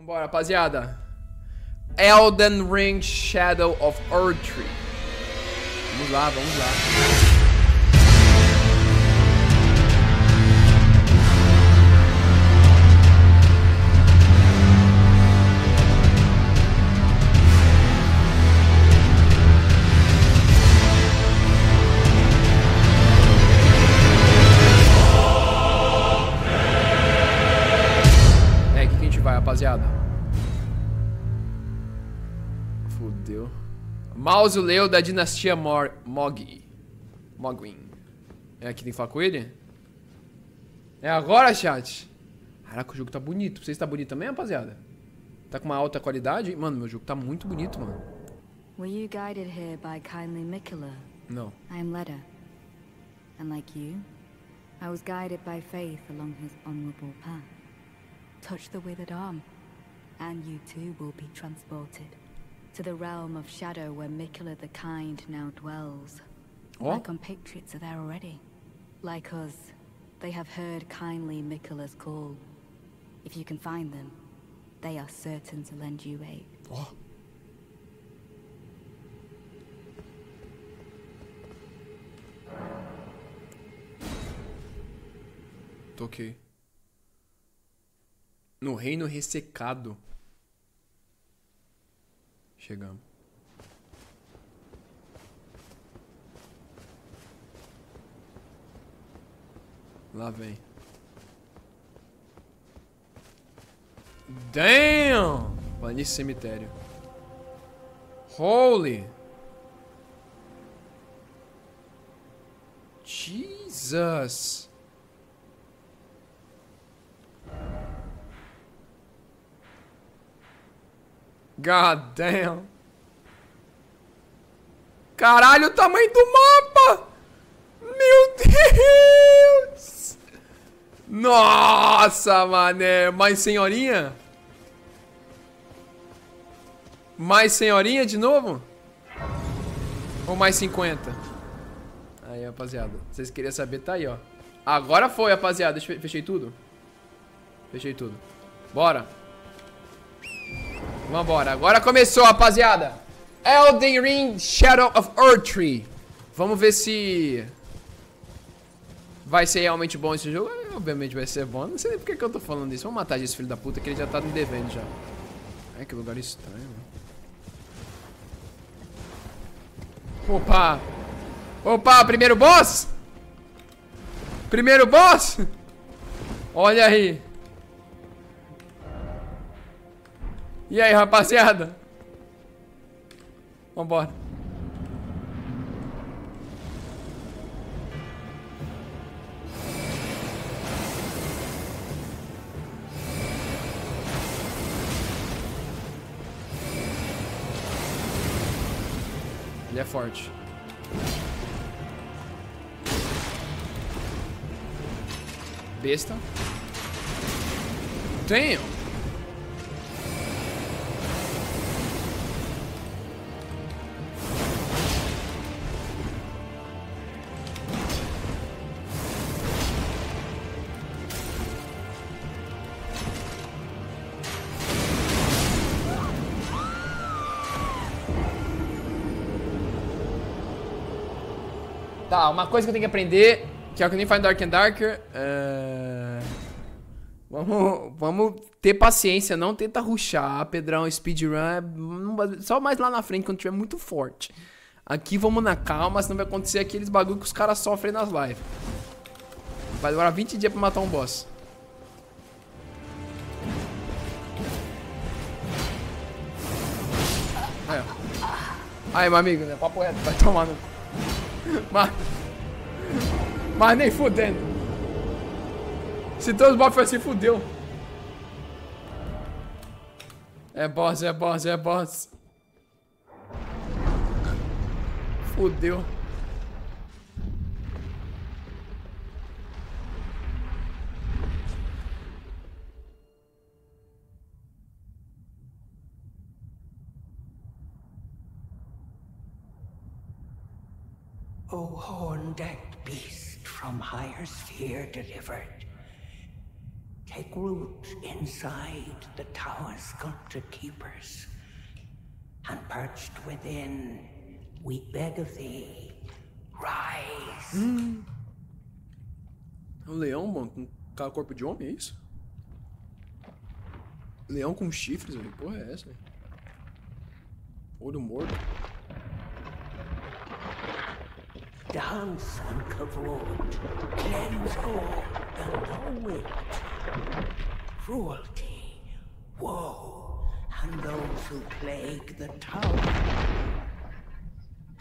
Vambora, rapaziada. Elden Ring Shadow of Erdtree. Vamos lá, vamos lá. Mausoleu da dinastia Mor Mog. Mogwin. É aqui tem que falar com ele? É agora, chat? Caraca, o jogo tá bonito. Vocês tá bonito também, rapaziada? Tá com uma alta qualidade? Mano, meu jogo tá muito bonito, mano. Were you guided here by kindly Mikula? Não. I am Leda. And like you, I was guided by faith along his honorable path. Touch the withered arm, and you too will be transported to the realm of shadow where Mikula the Kind now dwells. Ó. My compatriots are there already. Like us, they have heard kindly Mikula's call. If you can find them, they are certain to lend you aid. Ó. Toquei. No reino ressecado. Chegamos. Lá vem. Damn! Planície cemitério. Holy! Jesus! God damn! Caralho, o tamanho do mapa! Meu Deus! Nossa, mané! Mais senhorinha? Mais senhorinha de novo? Ou mais 50? Aí, rapaziada. Vocês queriam saber, tá aí, ó. Agora foi, rapaziada. Fechei tudo? Fechei tudo. Bora. Vambora. Agora começou, rapaziada. Elden Ring Shadow of Erdtree. Vamos ver se... Vai ser realmente bom esse jogo. É, Obviamente vai ser bom. Não sei nem por que eu tô falando isso. Vamos matar esse filho da puta que ele já tá me devendo já. Ai, que lugar estranho, mano. Opa! Opa, primeiro boss? Primeiro boss? Olha aí. E aí, rapaziada? Vambora. Ele é forte. Besta. Tenho. Uma coisa que eu tenho que aprender, que é o que nem faz no Dark and Darker, é... Vamos, vamos ter paciência, não tenta rushar, Pedrão, speedrun, é... só mais lá na frente, quando tiver muito forte. Aqui vamos na calma, senão vai acontecer aqueles bagulho que os caras sofrem nas lives. Vai demorar 20 dias pra matar um boss. Aí, ó. Aí, meu amigo, né? Papo reto, vai tomar no... Mas... Mas nem fudendo. Se todos os for assim, fudeu. É boss, é boss, é boss. Fudeu. O horn-decked beast from higher sphere delivered. take root inside the tower's sculpture keepers. And perched within, we beg of thee, rise. É um leão, mano, com ca- corpo de homem, é isso? Leão com chifres, velho. Porra é essa, velho? Olho morto. Dance and kavod, cleanse all and know it. Cruelty, woe, and those who plague the tower.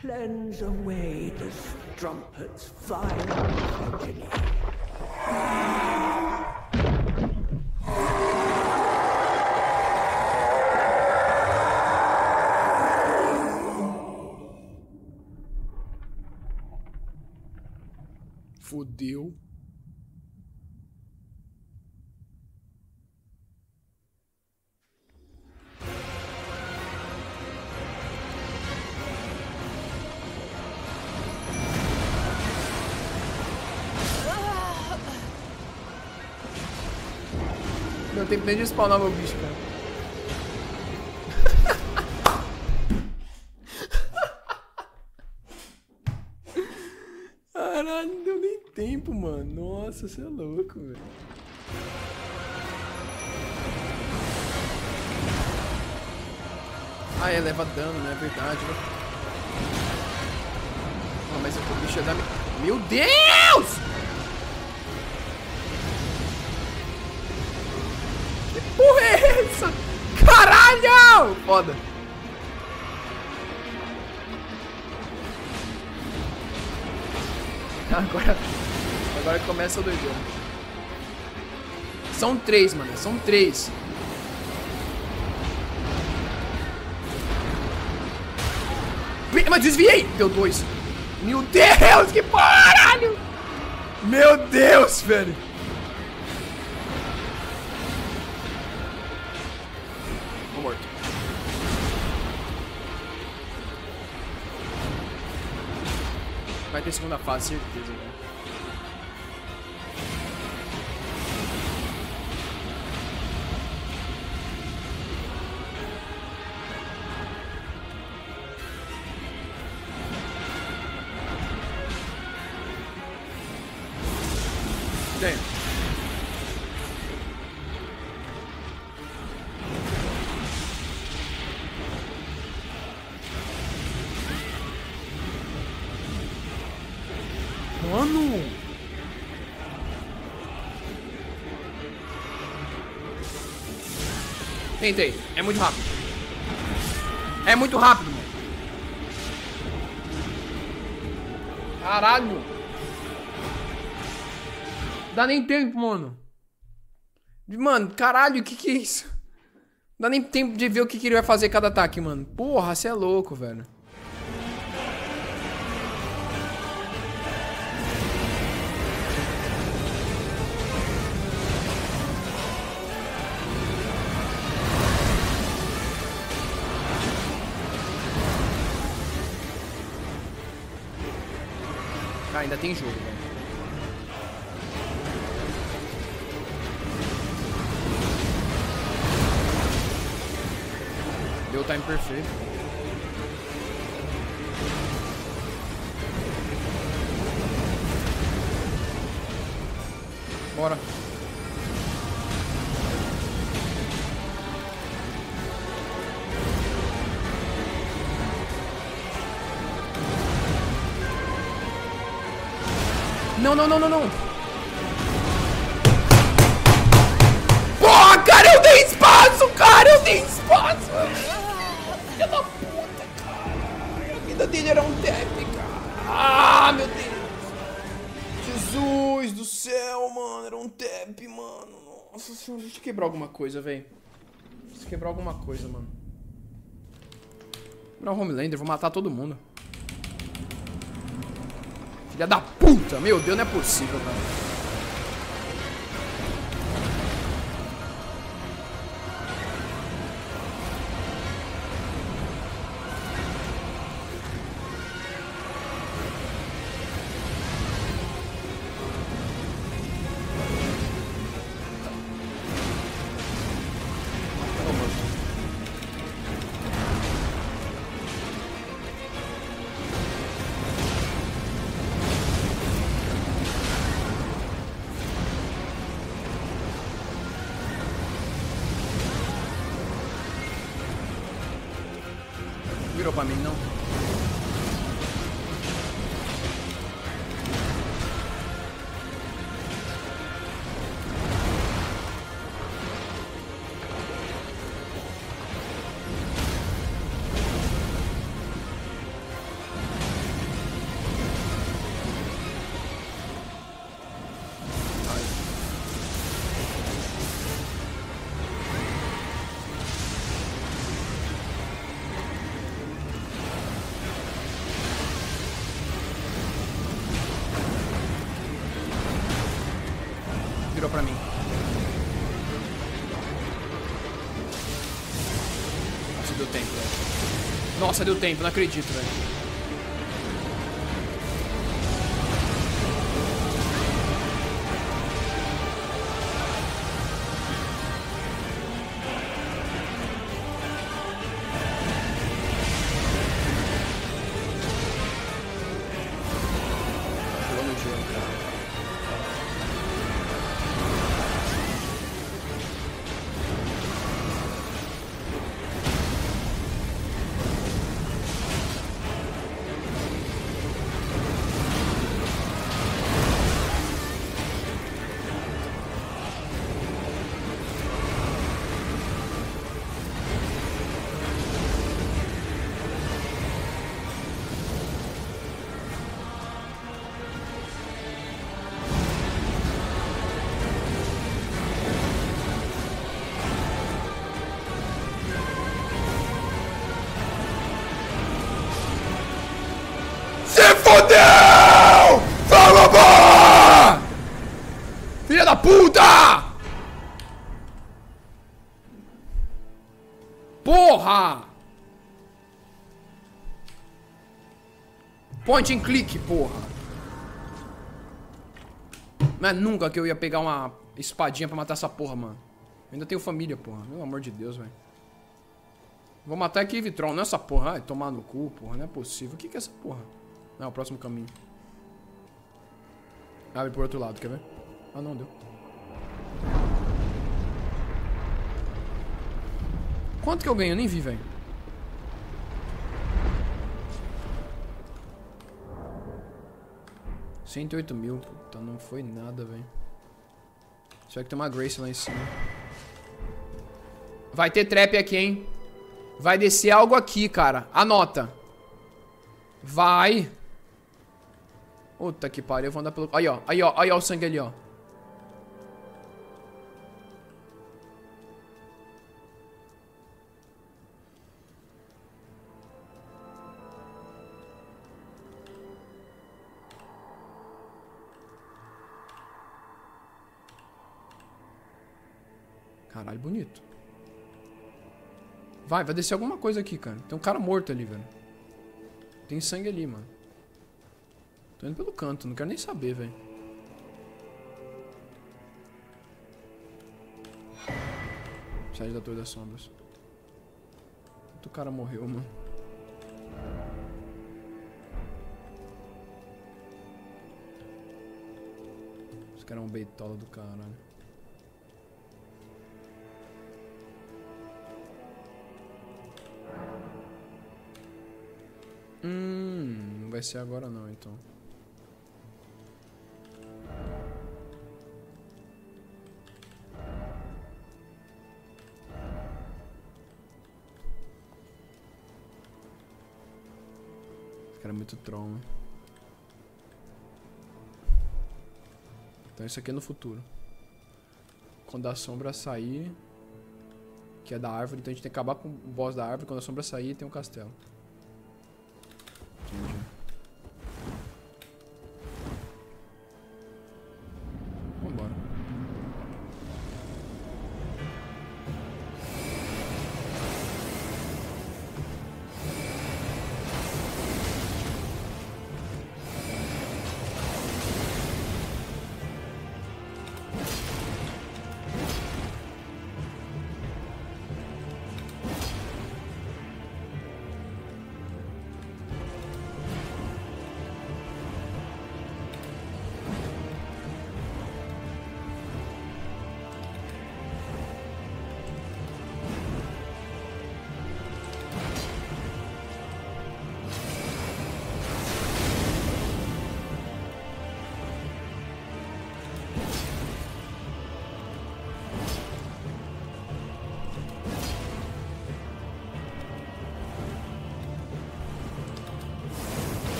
Cleanse away the strumpet's vile progeny. Fudeu. Não tem nem de spawnar meu bicho, cara. Caralho, tempo, mano. Nossa, você é louco, velho. Ah, é, leva dano, né? É verdade, né? Ah, mas o bicho ia dar... Meu Deus! Que porra é essa? Caralho! Foda. Agora, agora começa o doideira. São três, mano. São três. Mas desviei! Deu dois. Meu Deus, que caralho! Meu Deus, velho. Tô morto. Vai ter segunda fase, certeza, velho. Tentei. É muito rápido. É muito rápido, mano. Caralho! Dá nem tempo, mano. Mano, caralho, o que que é isso? Dá nem tempo de ver o que, que ele vai fazer cada ataque, mano. Porra, você é louco, velho. Ainda tem jogo, velho. Deu o time perfeito. Bora. Não, não, não, não, não. Porra, cara, eu dei espaço, cara, eu dei espaço. Filha da puta, cara. A vida dele era um tap, cara. Ah, meu Deus. Jesus do céu, mano, era um tap, mano. Nossa senhora, deixa eu quebrar alguma coisa, velho. Eu quebrar alguma coisa, mano. Quebrar o Homelander, vou matar todo mundo. Filha da puta! Meu Deus, não é possível, cara. Nossa, deu tempo, não acredito, velho. Point and click, porra. Mas nunca que eu ia pegar uma espadinha pra matar essa porra, mano. Eu ainda tenho família, porra. Pelo amor de Deus, velho. Vou matar aqui Vitron, não é essa porra. Ai, tomar no cu, porra. Não é possível. O que que é essa porra? Não, é o próximo caminho. Abre por outro lado, quer ver? Ah, não, deu. Quanto que eu ganho? Eu nem vi, velho. Cento e oito mil, puta, não foi nada, velho. Só que tem uma Grace lá em cima. Vai ter trap aqui, hein? Vai descer algo aqui, cara. Anota. Vai. Puta que pariu, eu vou andar pelo... Aí, ó. Aí, ó. Aí, ó o sangue ali, ó. Bonito. Vai, vai descer alguma coisa aqui, cara. Tem um cara morto ali, velho. Tem sangue ali, mano. Tô indo pelo canto, não quero nem saber, velho. Sai da Torre das Sombras. Outro cara morreu, mano. Esse cara é um beitola do caralho. Hum, não vai ser agora não, então. Esse cara é muito troll, né? Então isso aqui é no futuro. Quando a sombra sair, que é da árvore, então a gente tem que acabar com o boss da árvore. Quando a sombra sair, tem um castelo.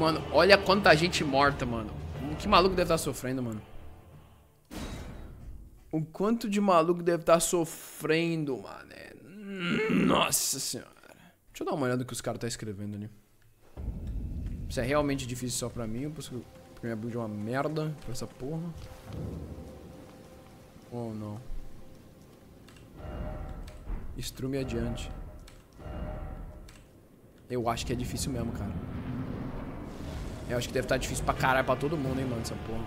Mano, olha quanta gente morta, mano. Que maluco deve estar sofrendo, mano. O quanto de maluco deve estar sofrendo, mano. Nossa senhora. Deixa eu dar uma olhada no que os caras estão tá escrevendo ali. Isso é realmente difícil só pra mim, porque minha build é uma merda com essa porra. Oh, não. Strume adiante. Eu acho que é difícil mesmo, cara. Eu acho que deve estar difícil pra caralho pra todo mundo, hein, mano, essa porra.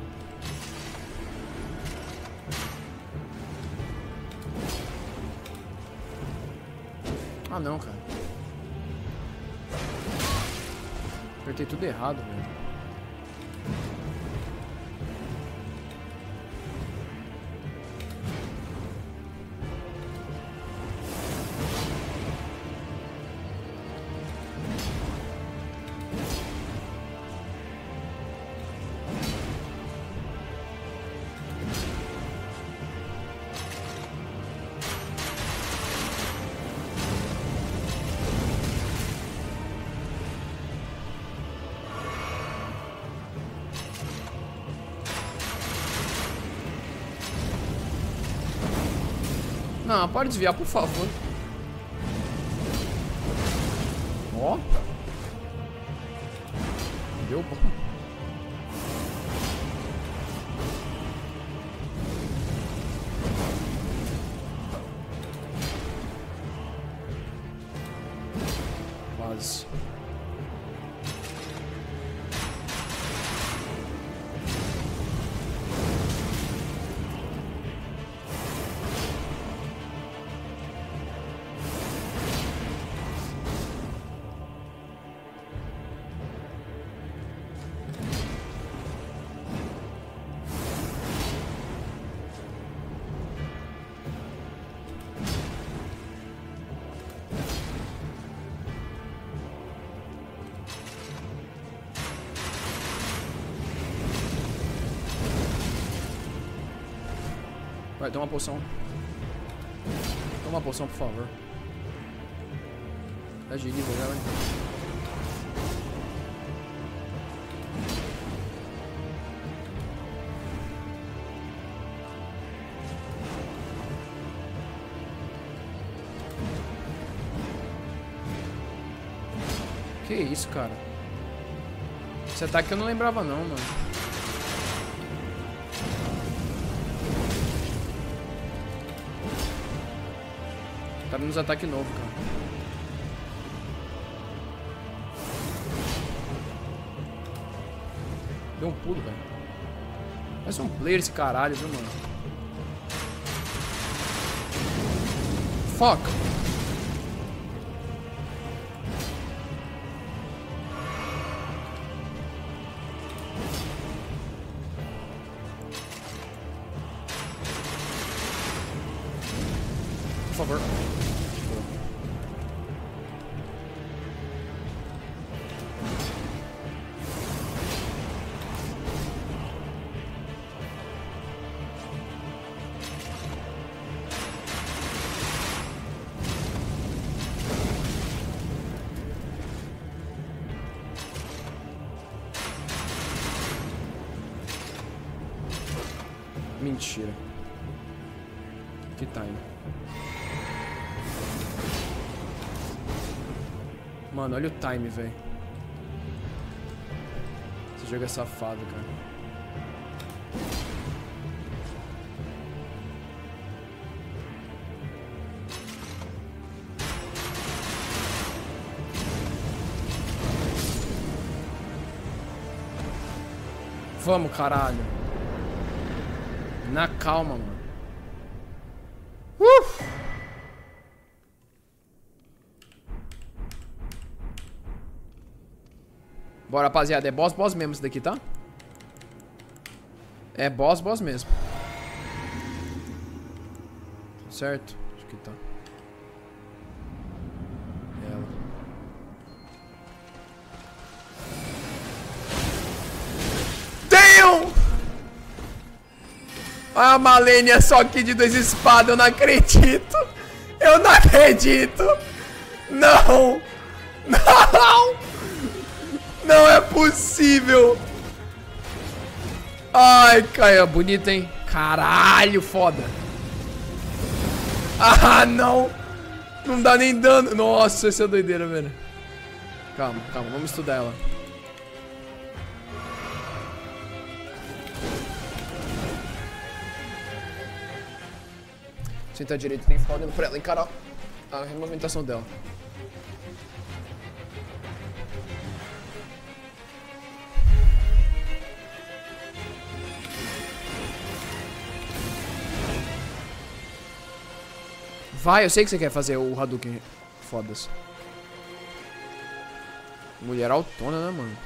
Ah, não, cara. Apertei tudo errado, velho. Não, pode desviar, por favor. Poção. Toma uma poção, por favor. Tá de nível já, vai. Que isso, cara? Esse ataque eu não lembrava não, mano. Nos ataques novos, cara. Deu um pulo, velho. Parece um player esse caralho, viu, mano? Fuck! Por favor. Mano, olha o time, velho. Esse jogo é safado, cara. Vamos, caralho. Na calma, mano. Bora, rapaziada. É boss, boss mesmo isso daqui, tá? É boss, boss mesmo. Certo? Acho que tá. Olha a Malenia só aqui de dois espadas, eu não acredito. Eu não acredito. Não. Não. É possível! Ai, Caia, bonito, hein? Caralho, foda. Ah, não! Não dá nem dano. Nossa, essa é doideira, velho. Calma, calma, vamos estudar ela. Sentar direito, tem que ficar olhando pra ela, encarar a movimentação dela. Vai, eu sei que você quer fazer o Hadouken fodas. Mulher autona, né, mano?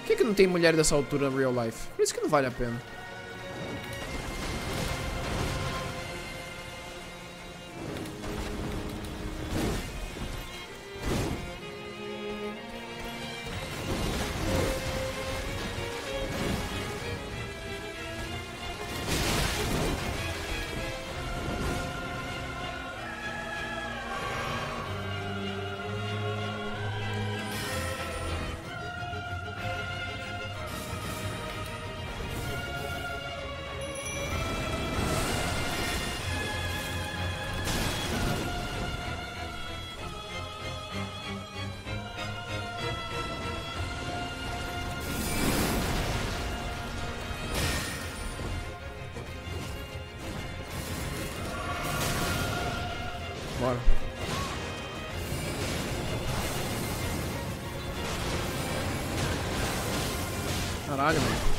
Por que, que não tem mulher dessa altura no real life? Por isso que não vale a pena. Bora. Caralho, mano.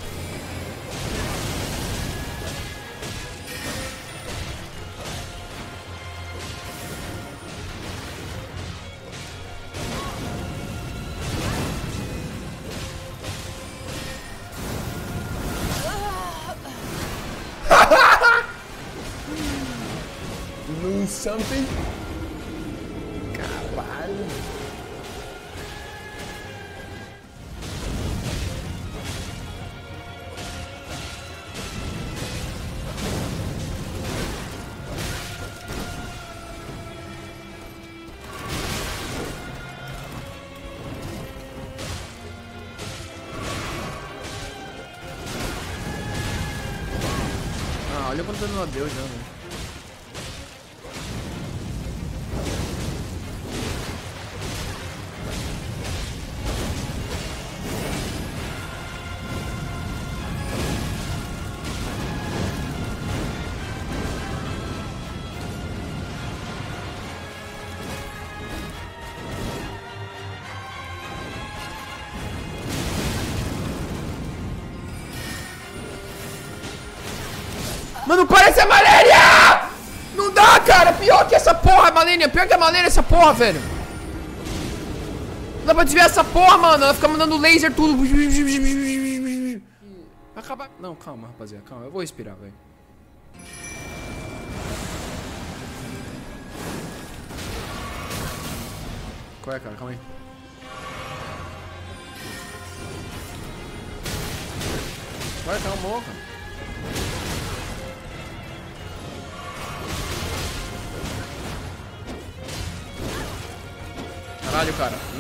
Something? Olha quanto dano Mano, parece a Malenia! Não dá, cara! Pior que essa porra, Malenia! Pior que a Malenia essa porra, velho! Não dá pra desviar essa porra, mano! Ela fica mandando laser tudo. Acabar. Não, calma, rapaziada, calma. Eu vou respirar, velho. Qual é, cara? Calma aí. Vai, calma, cara.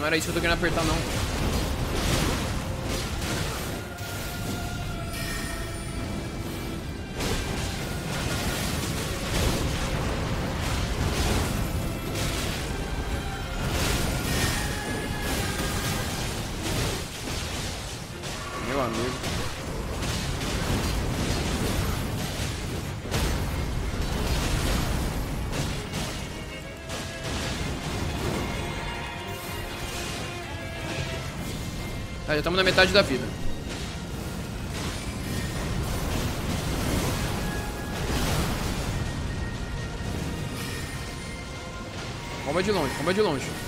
Não era isso que eu tô querendo apertar, não. Tá, já estamos na metade da vida. Comba de longe, comba de longe.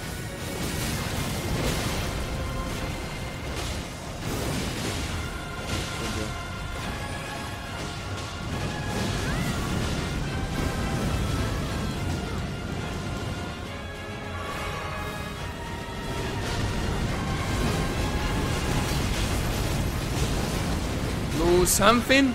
Something?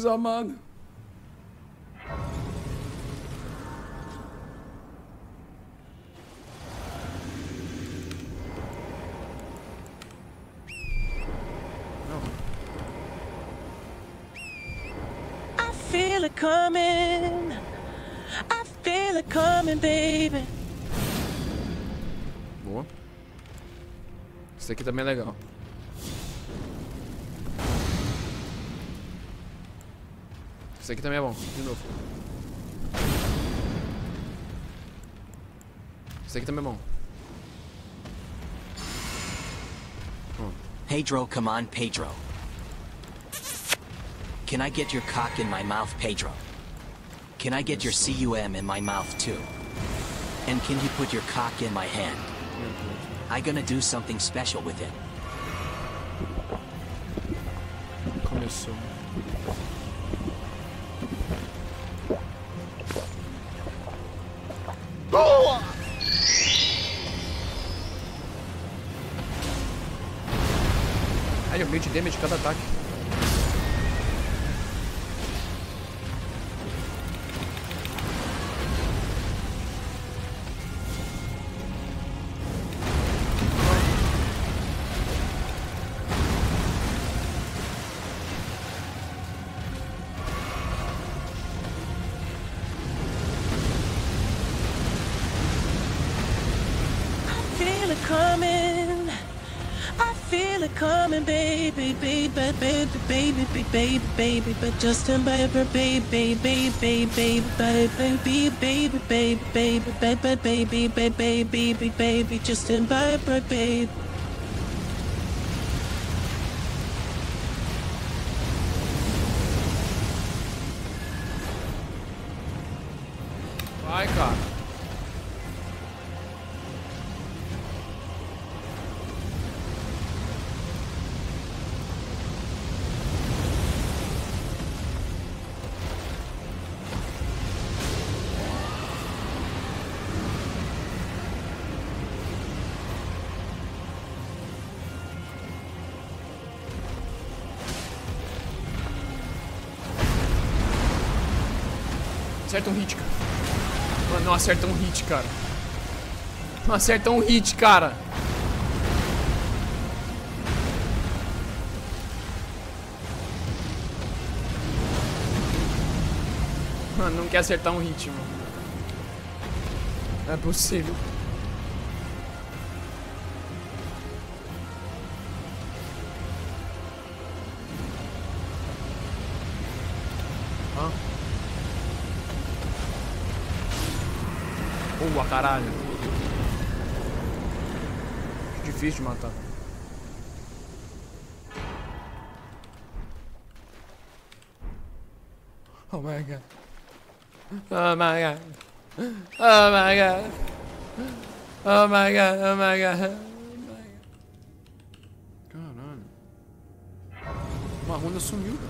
Jesus amado! I feel it coming. I feel it coming, baby. Boa. Isso aqui também é legal. Isso aqui também é bom. De novo. Isso aqui também é bom. Pedro, come on, Pedro. Can I get your cock in my mouth, Pedro? Can I get your cum in my mouth too? And can you put your cock in my hand? I gonna do something special with it. mil de damage cada ataque. Baby, baby, baby, baby, but Justin Bieber, baby, baby, baby, baby, baby, baby, baby, baby, baby, baby, baby, baby, baby, Justin Bieber, baby. Vai, Acerta um hit, cara. Mano, não acerta um hit, cara. Não acerta um hit, cara. Mano, não quer acertar um hit, mano. Não é possível. Caralho. Difícil de matar. Oh my god. Oh my god. Oh my god. Oh my god. Oh my god. Oh my god. Caralho. Uma runa sumiu.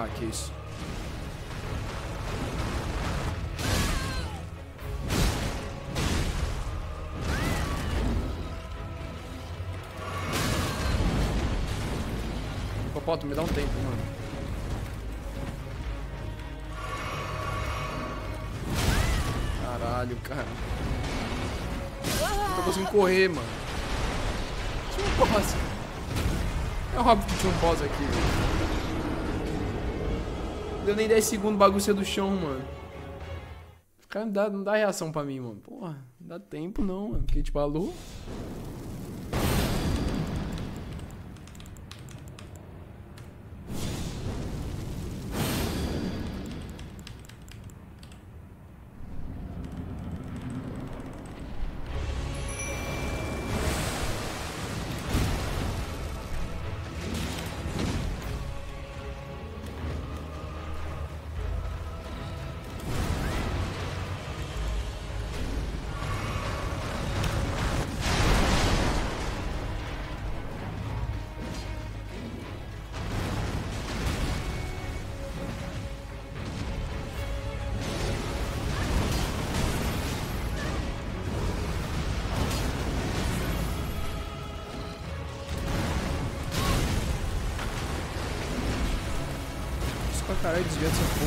Ah, que isso. Hipopótamo, me dá um tempo, mano. Caralho, cara. Não tô conseguindo correr, mano. Tinha um boss. É óbvio que tinha um boss aqui, velho. Deu nem 10 segundos o bagulho do chão, mano. Os caras não dá, não dá reação pra mim, mano. Porra, não dá tempo não, mano. Porque, tipo, alô? Caralho desviar dessa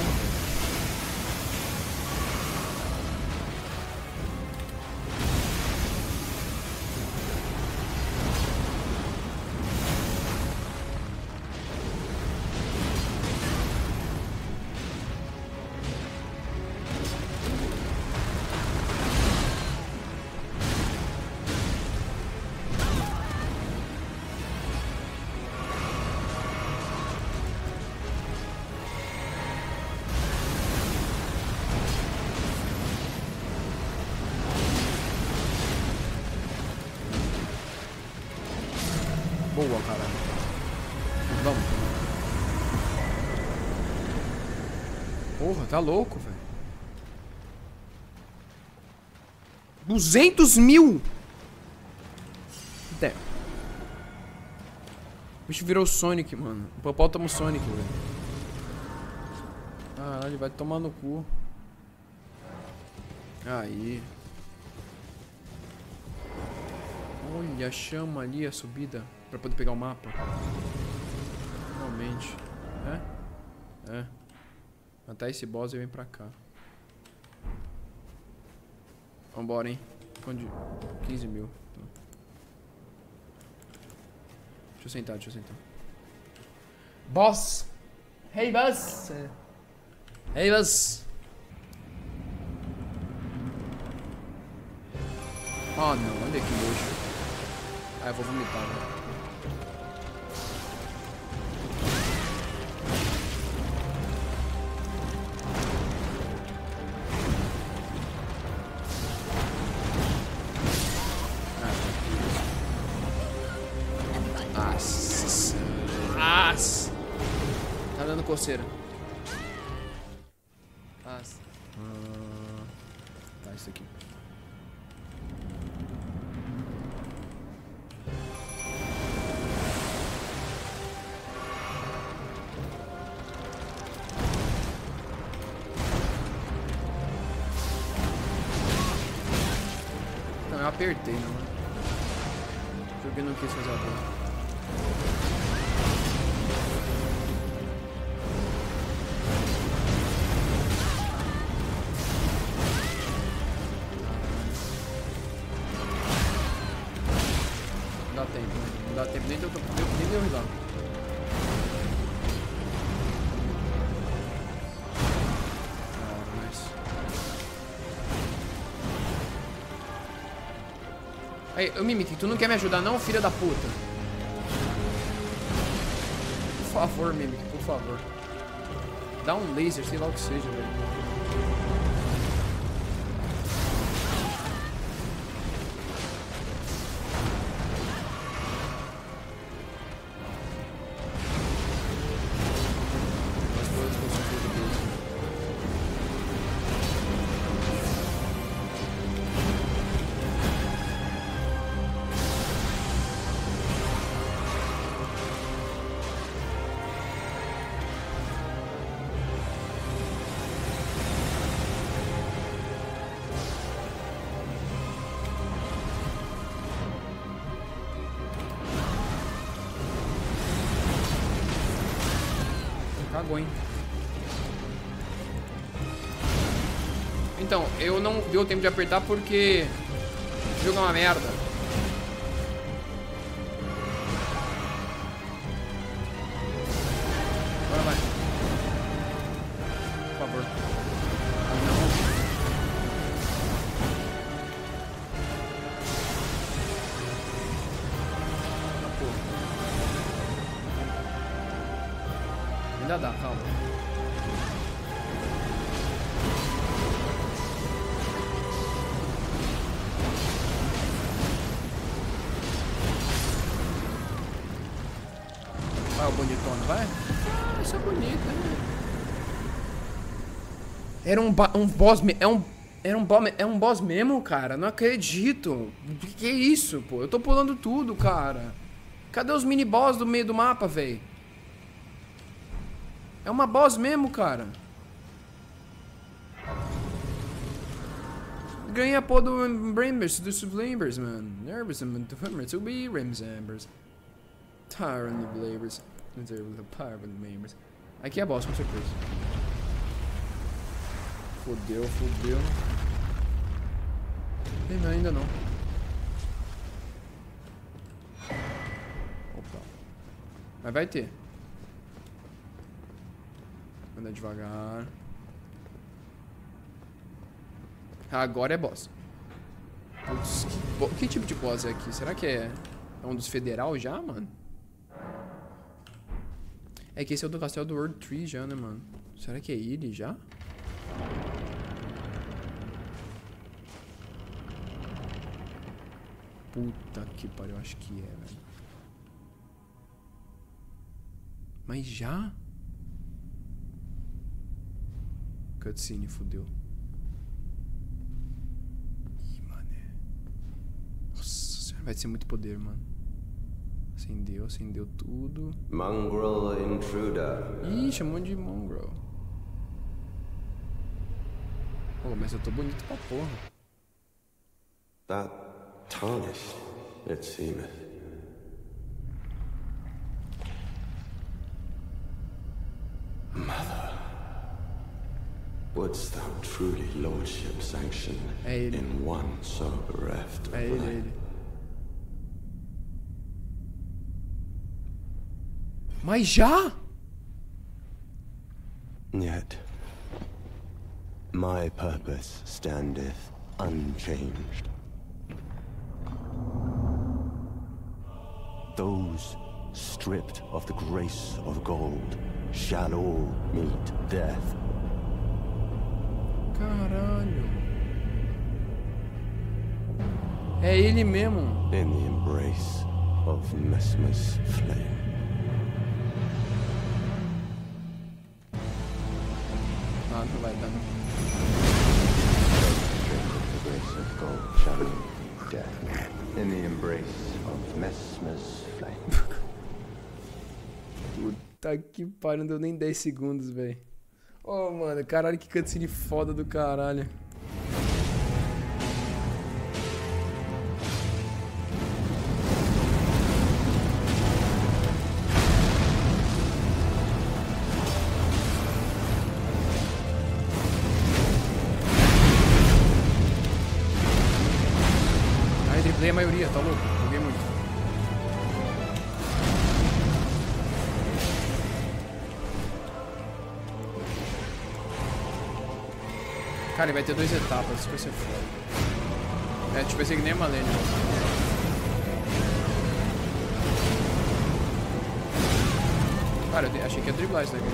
Porra, tá louco, velho. 200 mil! Até. O bicho virou Sonic, mano. O Popótamo Sonic, velho. Caralho, vai tomar no cu. Aí. Olha a chama ali, a subida. Pra poder pegar o mapa. Realmente. É? É. Matar esse boss e vem pra cá. Vambora, hein? Onde? 15 mil. Tá. Deixa eu sentar, deixa eu sentar. Boss! Hey, boss! Hey, boss! Oh, não. Olha que nojo. Ah, eu vou vomitar, velho. Nossa. Ah, tá, isso aqui. Não, eu apertei, não. Porque eu não quis fazer a boa. Nem de eu, nem de eu ir lá. Ah, mas... Aí, ô Mimic, tu não quer me ajudar não, filha da puta? Por favor, Mimic, por favor. Dá um laser, sei lá o que seja, velho. Então, eu não deu tempo de apertar porque o jogo é uma merda. Era um, um boss. É um. Era um, é um boss mesmo, cara? Não acredito. Que, que é isso, pô? Eu tô pulando tudo, cara. Cadê os mini boss do meio do mapa, velho? É uma boss mesmo, cara. Ganhei a porra do Brambers, do Sublambers, mano. Nervous, mano. To be Ramsambers. Tyrant of Members. Aqui é boss, com certeza. Fodeu, fodeu. Não, ainda não. Opa. Mas vai ter. Anda devagar. Agora é boss. Putz, que, bo- que tipo de boss é aqui? Será que é, é um dos federal já, mano? É que esse é o do castelo do World Tree já, né, mano? Será que é ele já? Puta que pariu, acho que é, velho. Mas já? Cutscene, fudeu. Ih, mané. Nossa senhora, vai ser muito poder, mano. Acendeu, acendeu tudo. Mongrel intruder. Ih, chamou de mongrel. Pô, mas eu tô bonito pra porra. That tarnished, it seemeth. Mother, wouldst thou truly lordship sanction É in one so bereft of É ele, ele. Mas já? Yet, my purpose standeth unchanged. Those stripped of the grace of gold shall all meet death. Caralho. É ele mesmo. in the embrace of Mesmer's flame. Ah, não vai dar não. Puta que pariu, não deu nem 10 segundos, velho. Ô, mano, caralho, que cutscene foda do caralho. Cara, vai ter duas etapas, isso vai ser foda. É, tipo, ser que nem uma lane. Cara, eu achei que ia driblar isso daqui.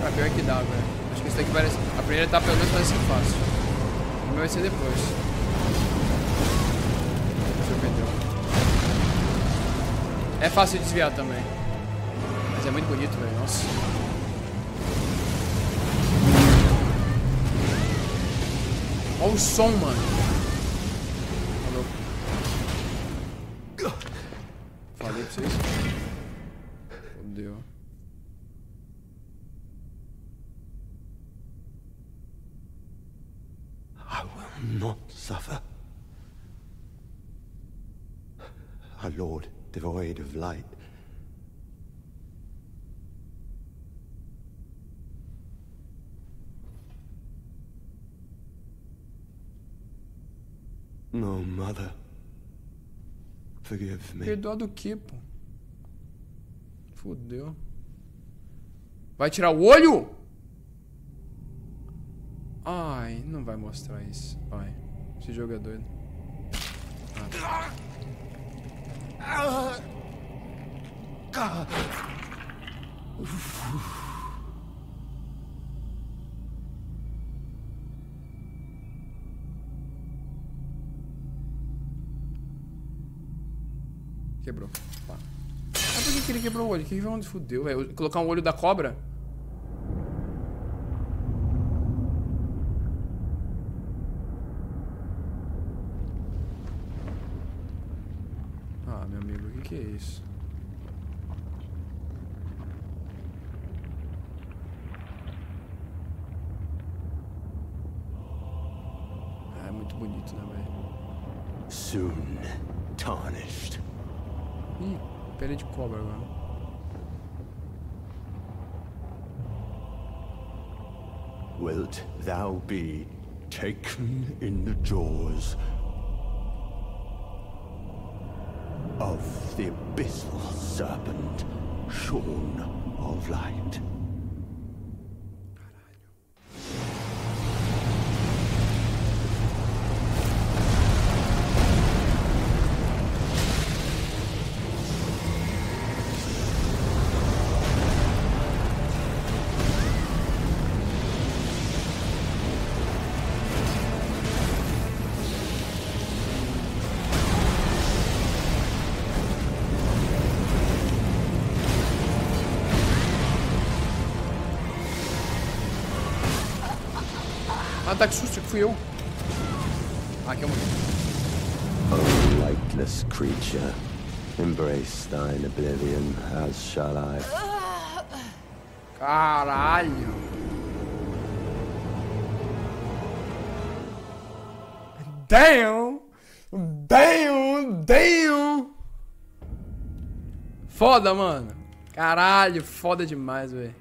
Cara, pior que dá, velho. Acho que isso daqui vai... A primeira etapa pelo menos vai ser fácil. A segunda vai ser depois. Surpreendeu. É fácil de desviar também. Mas é muito bonito, velho. Nossa. Olha o som, mano. Falou. Falei pra vocês. Fodeu. I will not suffer. A lord devoid of light. No, mother. Forgive me. Perdoar do que, pô? Fodeu. Vai tirar o olho? Ai, não vai mostrar isso. Vai. Esse jogo é doido. Ah. Quebrou. Tá. Mas por que, que ele quebrou o olho? Que onde fudeu, velho? Colocar um olho da cobra? Ah, meu amigo, o que, que é isso? Ah, é muito bonito, né, velho? Soon tarnished. Ih, pele de cobra agora. Wilt thou be taken in the jaws of the abyssal serpent, shorn of light? Tá que susto que fui eu. Ah, aqui eu morri. O lightless creature, embrace thine oblivion, as shall I. Caralho. Damn! Damn! Damn! Foda, mano. Caralho, foda demais, velho.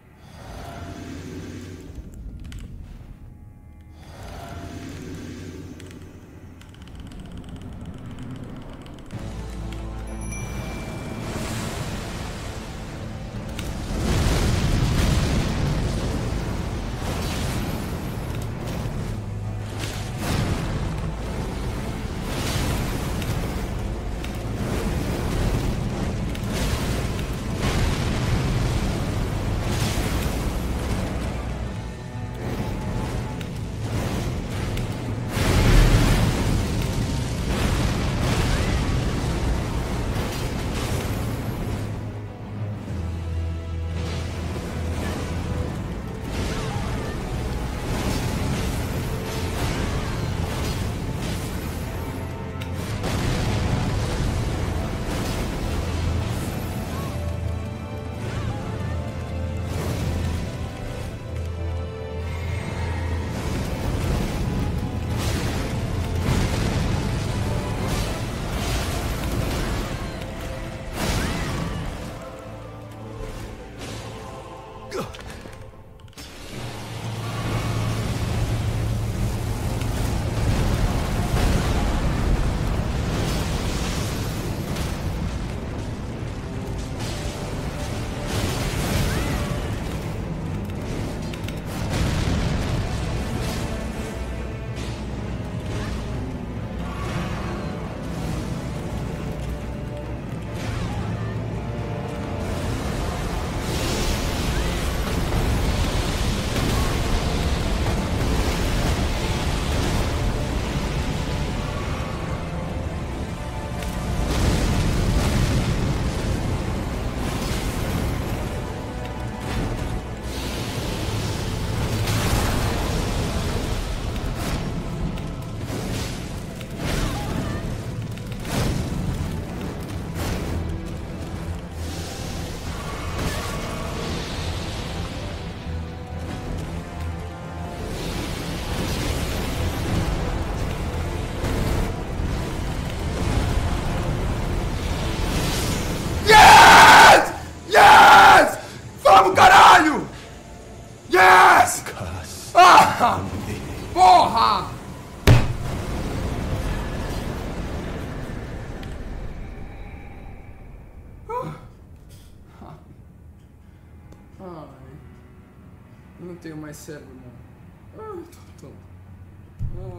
Tenho mais cérebro, não. Ai, tô, tô.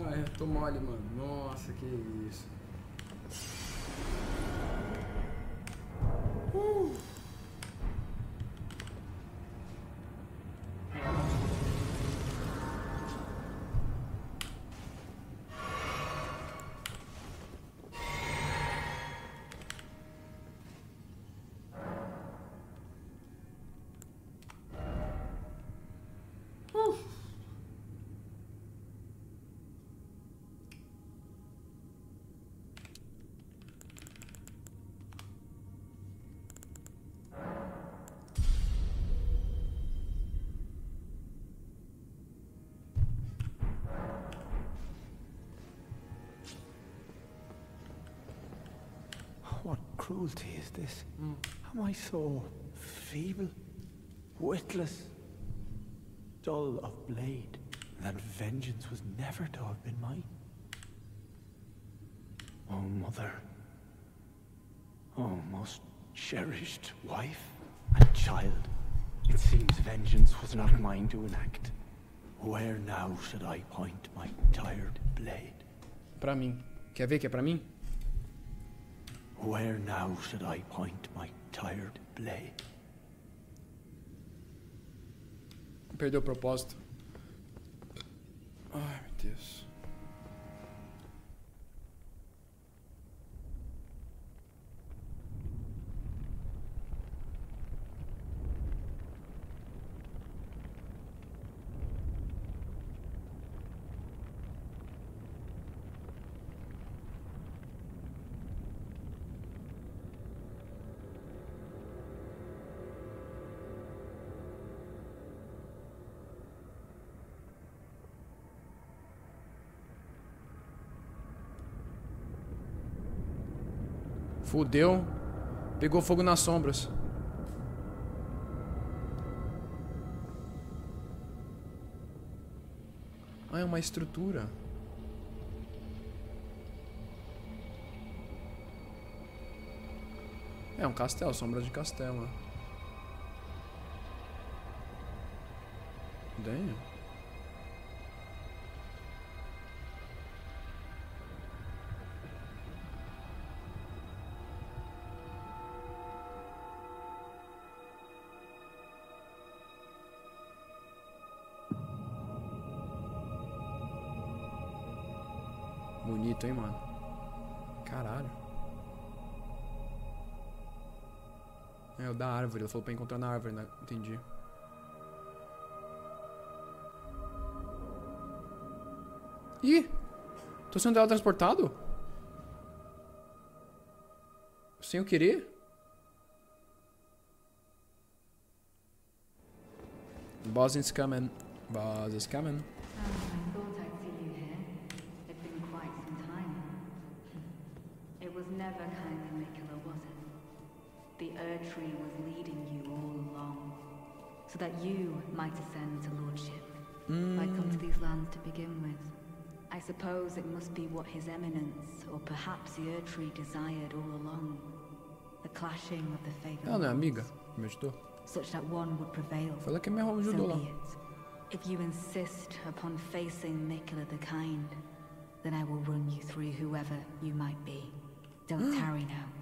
Ai, eu tô mole, mano. Nossa, que isso. Cruelty is this? Am I so feeble, witless, dull of blade, that vengeance was never to have been mine? Oh, mother. Oh, most cherished wife and child. It seems vengeance was not mine to enact. Where now should I point my tired blade? Pra mim. Quer ver que é pra mim? Where now should I point my tired blade? Perdeu o propósito. Ai, meu Deus. Fudeu. Pegou fogo nas sombras. Ah, é uma estrutura. É um castelo, sombra de castelo. Damn. Árvore, ela falou pra encontrar na árvore, né? Entendi. Ih! Tô sendo teletransportado? Sem eu querer? Boss is coming. Boss is coming. So that you might ascend to lordship. I'd come to mm. these lands to begin with. I suppose it must be what His Eminence, or perhaps the Erdtree desired all along. The clashing of the faithful. Ah, ela não é amiga? Me ajudou? Such that one would prevail. Foi ela que me ajudou lá. If you insist upon facing Mikula the Kind, then I will run you through whoever you might be. Don't tarry now.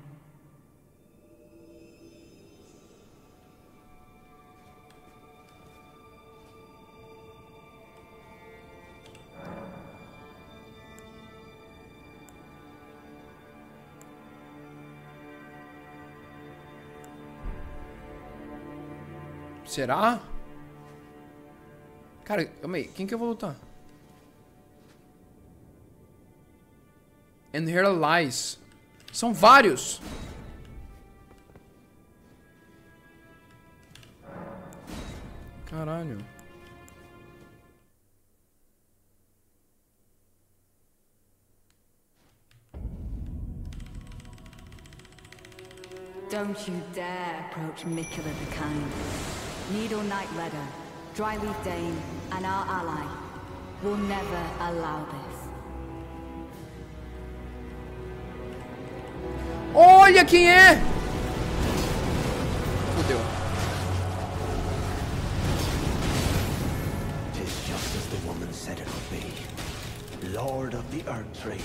Será? Cara, calma aí. Quem que eu vou lutar? And Here Lies. São vários. Caralho. Don't you dare approach Mikula the Kind. Needle Knight Redder, Dryleaf Dane, and our ally will never allow this. Olha quem é! Fudeu. Tis just as the woman said it would be. Lord of the Earth Tree.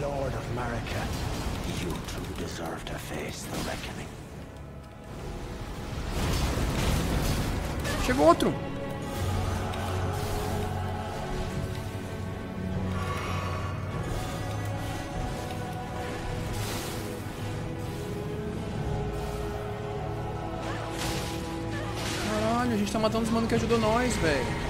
Lord of Marika. You two deserve to face the reckoning. Chegou outro. Caralho, a gente tá matando os mano que ajudou nós, velho.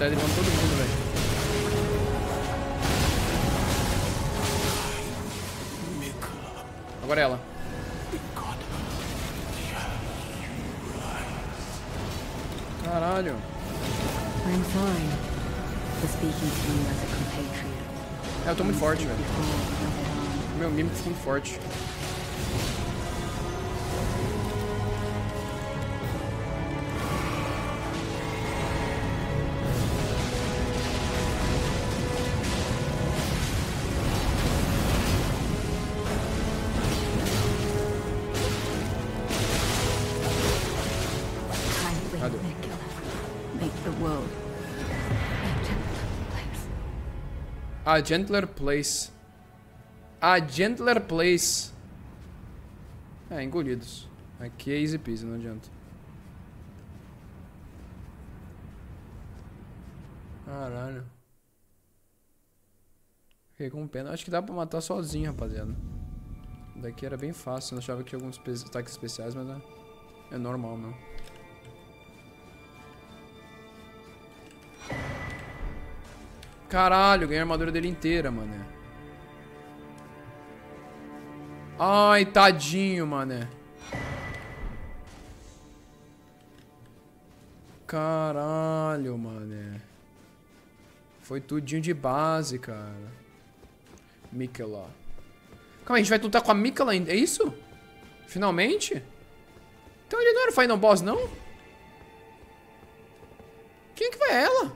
Tá derrubando todo mundo, velho. Agora ela. Caralho. I'm sorry for speaking to you as a compatriot. É, eu tô muito forte, velho. Meu mímico ficou muito forte. A gentler place. A gentler place. É, engolidos. Aqui é easy peasy, não adianta. Caralho. Fiquei com pena. Acho que dá pra matar sozinho, rapaziada. Daqui era bem fácil. Eu achava que tinha alguns ataques especiais, mas é, é normal, não. Caralho, ganhei a armadura dele inteira, mané. Ai, tadinho, mané. Caralho, mané. Foi tudinho de base, cara. Mikela. Calma aí, a gente vai lutar com a Mikela ainda. É isso? Finalmente? Então ele não era o Final Boss, não? Quem que vai ela?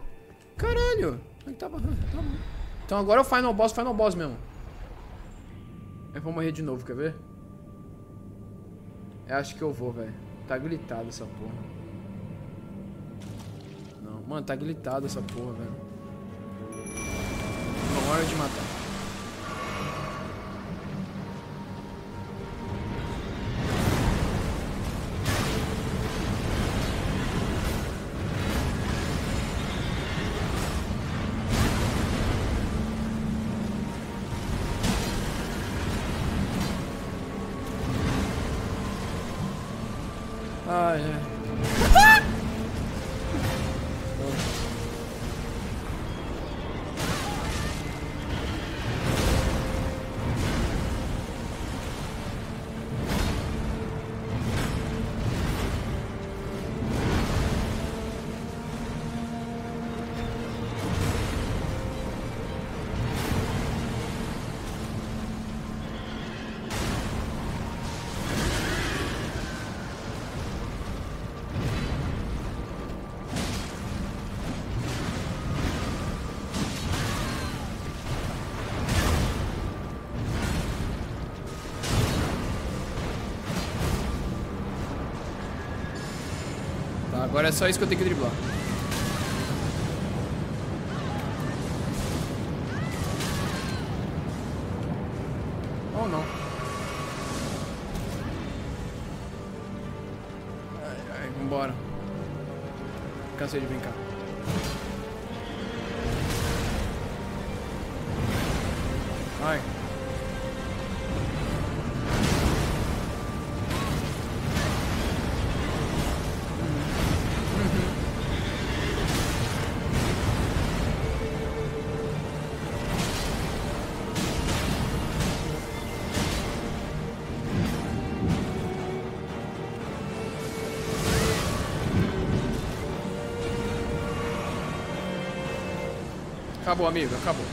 Caralho. Ai, Tava, tá bom. Então agora é o Final Boss, Final Boss mesmo. Eu vou morrer de novo, quer ver? Eu acho que eu vou, velho. Tá glitado essa porra. Não, mano, tá glitado essa porra, velho. Não, hora de matar. Ai, agora é só isso que eu tenho que driblar. Acabou, amigo, acabou.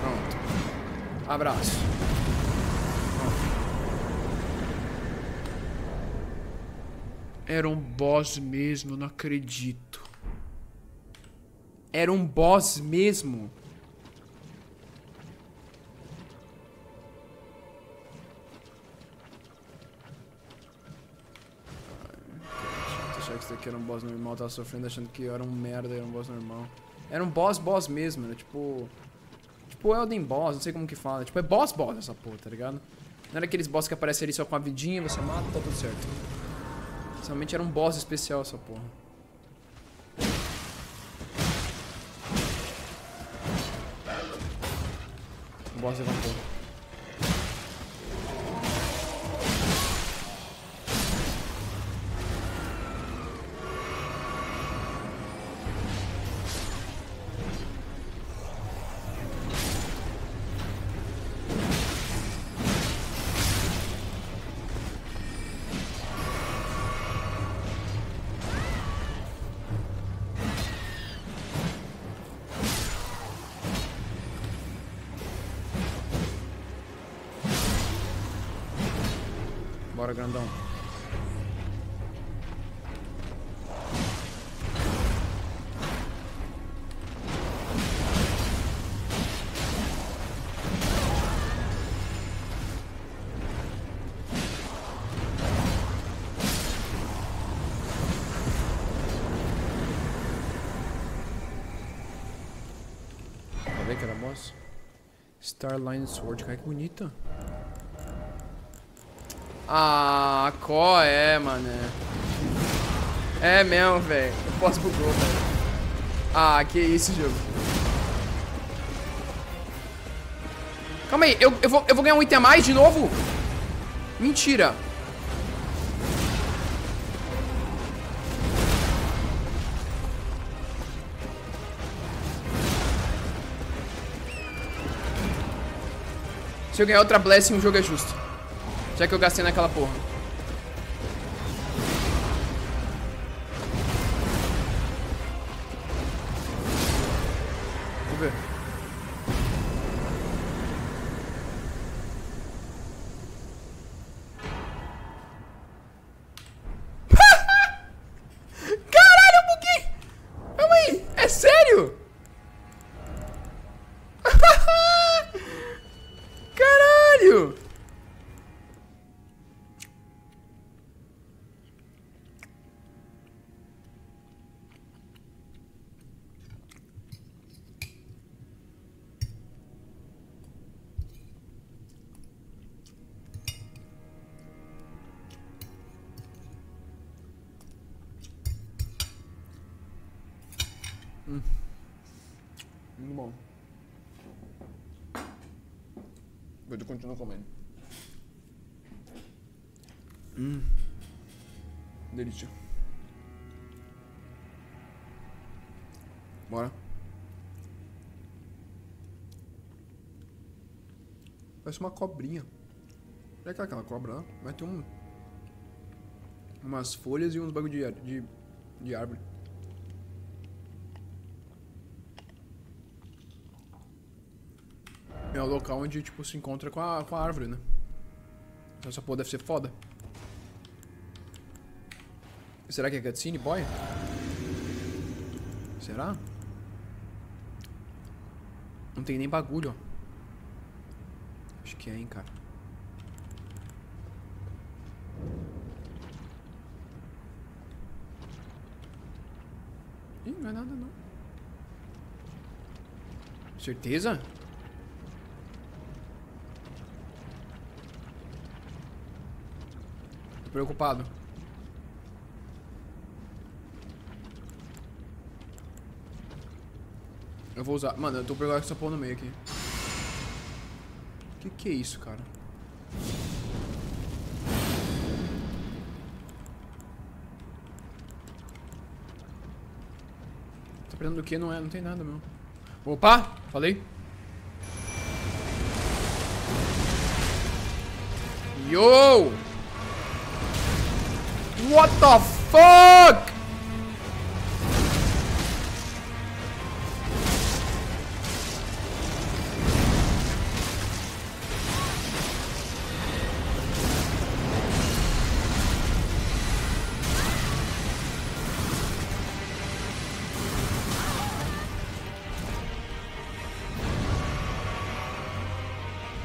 Pronto. Abraço. Era um boss mesmo, não acredito. Era um boss mesmo. Boss normal, tava sofrendo achando que era um merda era um boss normal. Era um boss boss mesmo, era tipo. Tipo Elden Boss, não sei como que fala. Tipo, é boss boss essa porra, tá ligado? Não era aqueles boss que aparecem ali só com a vidinha, você mata, tá tudo certo. Realmente era um boss especial essa porra. O boss levantou. Bora, grandão. Starline Sword, cara, que bonita. Ah, qual é, mané? É mesmo, velho. Eu posso bugou, velho. Ah, que isso, jogo. Calma aí, eu, eu, vou, eu vou ganhar um item a mais de novo? Mentira. Se eu ganhar outra Blessing, o jogo é justo. Já que eu gastei naquela porra. Eu continuo comendo. Hum. Delícia. Bora. Parece uma cobrinha. Será que é aquela cobra lá? Vai ter um... Umas folhas e uns bagulho de, de, de árvore. O local onde, tipo, se encontra com a, com a árvore, né? Então essa porra deve ser foda. Será que é cutscene, boy? Será? Não tem nem bagulho, ó. Acho que é, hein, cara. Ih, não é nada, não. Certeza? Preocupado. Eu vou usar. Mano, eu tô pegando essa porra no meio aqui. Que que é isso, cara? Tá precisando do que? Não é, não tem nada, meu. Opa! Falei. Yo! What the fuck?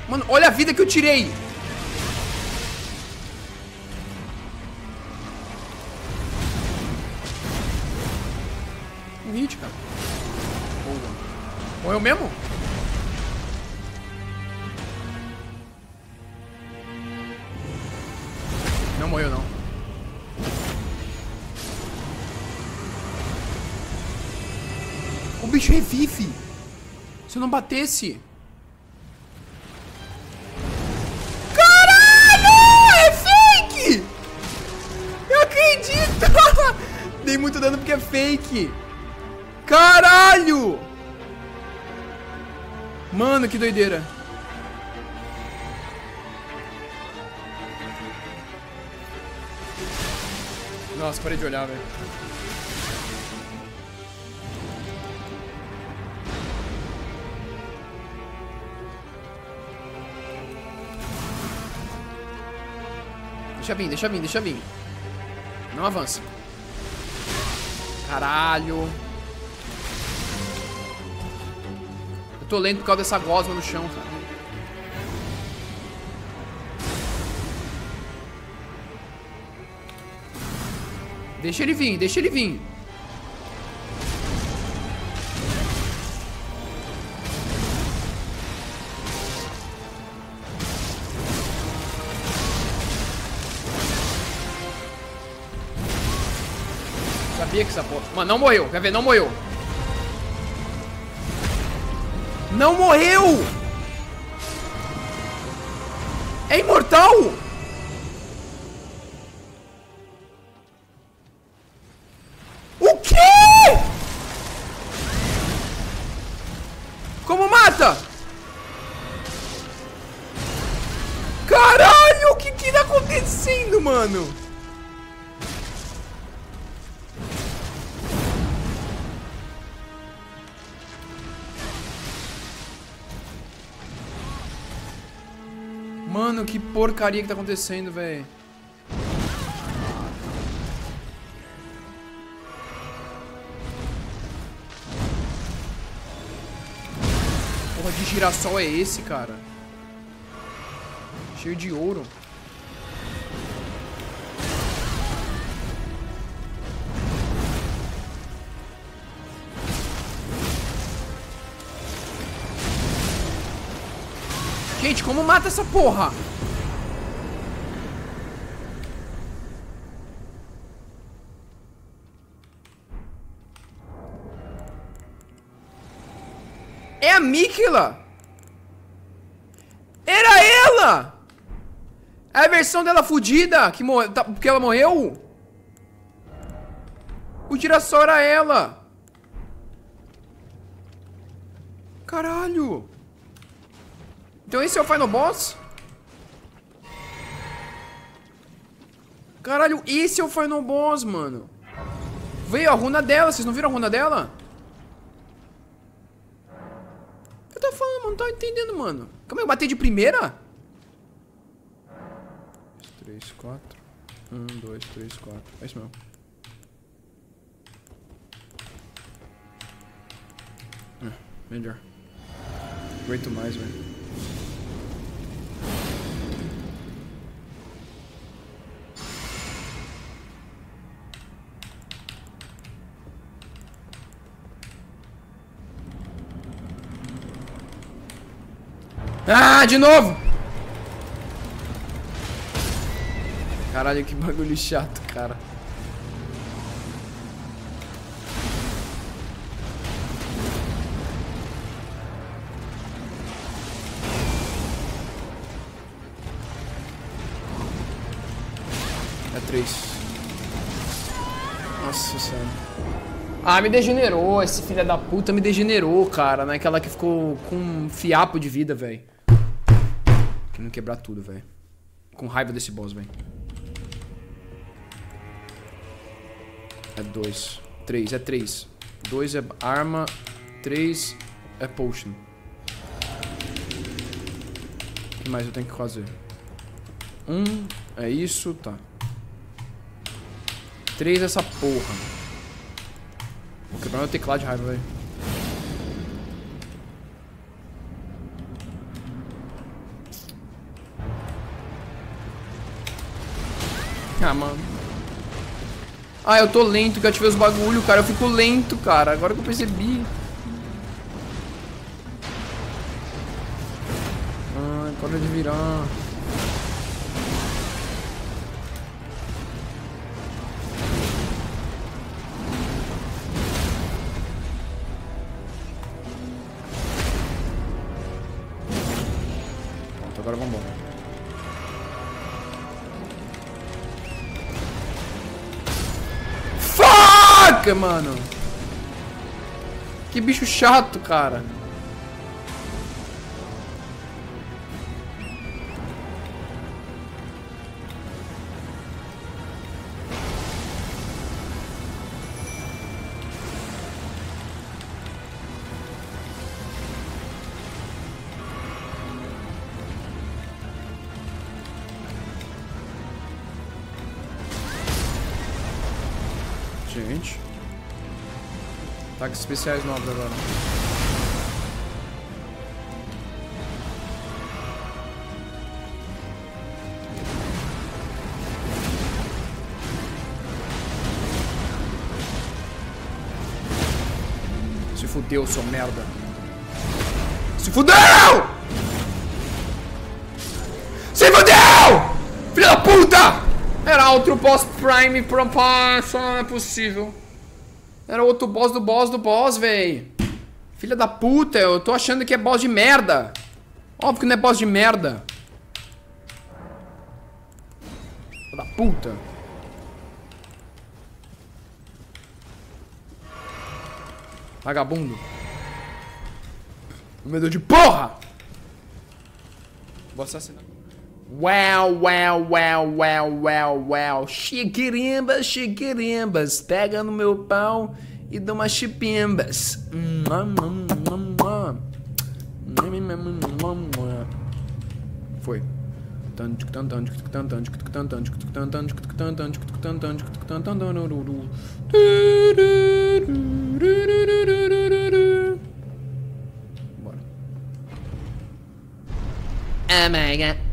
Mano, olha a vida que eu tirei. Batesse. Caralho! É fake! Eu acredito! Dei muito dano porque é fake. Caralho! Mano, que doideira. Nossa, parei de olhar, velho. Deixa vir, deixa vir, deixa vir. Não avança. Caralho. Eu tô lento por causa dessa gosma no chão, cara. Deixa ele vir, deixa ele vir. Essa porra... Mano, não morreu. Quer ver? Não morreu. Não morreu! É imortal! O quê? Como mata? Caralho, o que que tá acontecendo, mano? Mano, que porcaria que tá acontecendo, velho. Porra de girassol é esse, cara? Cheio de ouro. Gente, como mata essa porra? É a Mikela! Era ela! É a versão dela fudida, que tá, porque ela morreu? O girassol era ela! Caralho! Então esse é o final boss? Caralho, esse é o final boss, mano. Veio a runa dela, vocês não viram a runa dela? Eu tô falando, não tô entendendo, mano. Calma aí, eu bati de primeira? 3, 4. 1, 2, 3, 4. É isso mesmo. É, melhor. Aguento mais, velho. Ah, de novo! Caralho, que bagulho chato, cara. É três. Nossa senhora. Ah, me degenerou. Esse filho da puta me degenerou, cara. Naquela que ficou com um fiapo de vida, velho. Querendo quebrar tudo, velho. Com raiva desse boss, velho. É dois. Três, é três. Dois é arma. Três é potion. O que mais eu tenho que fazer? Um é isso, tá. Três é essa porra. Vou quebrar meu teclado de raiva, velho. Ah, mano. Ah, eu tô lento que eu ativei os bagulho, cara. Eu fico lento, cara. Agora que eu percebi. Ai, para de virar. Pronto, agora vambora. Fuck, mano. Que bicho chato, cara. Ataques especiais novos agora. Se fudeu, seu merda. Se fudeu! Se fudeu! Filha da puta! Era outro boss Prime não é possível. Era outro boss do boss do boss, véi. Filha da puta, eu tô achando que é boss de merda. Óbvio que não é boss de merda. Filha da puta. Vagabundo. Medo de porra! Vou assassinar. Wow, wow, wow, wow, wow, wow. Chiquirimbas, chiquirimbas. Pega no meu pau e dá umas chipimbas. Foi. Bora. Oh my god.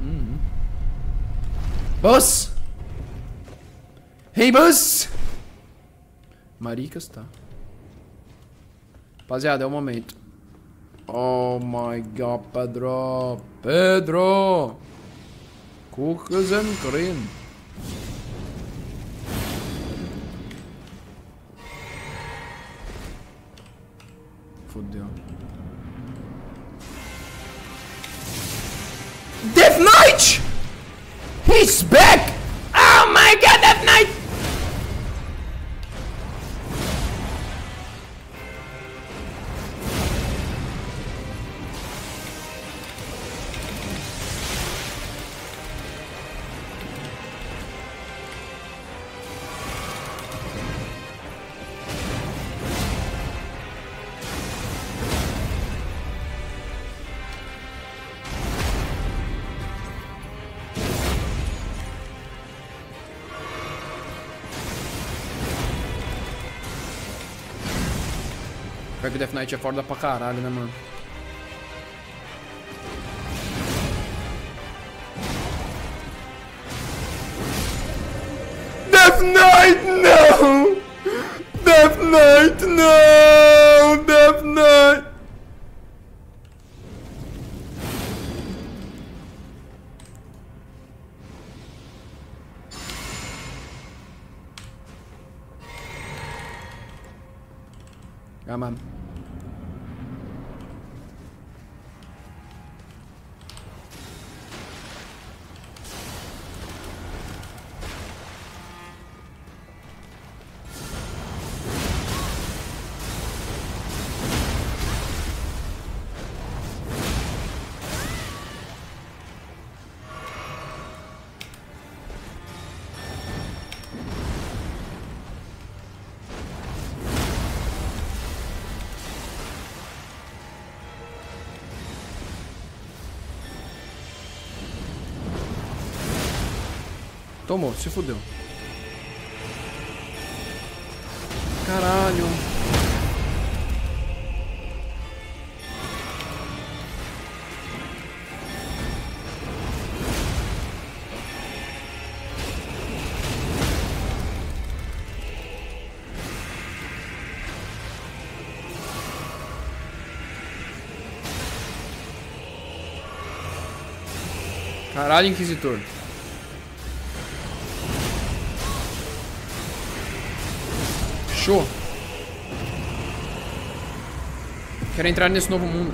Hum. Boss! Hey, boss! Maricas, tá. Rapaziada, é o momento. Oh my god, Pedro! Pedro! Cookies and cream. Fodeu. Death Knight! He's back! Oh my god, Death Knight! Pior que o Death Knight é foda pra caralho, né, mano? Death Knight, não! Death Knight, não! Tomou, se fudeu. Caralho. Caralho, Inquisitor. Show. Quero entrar nesse novo mundo.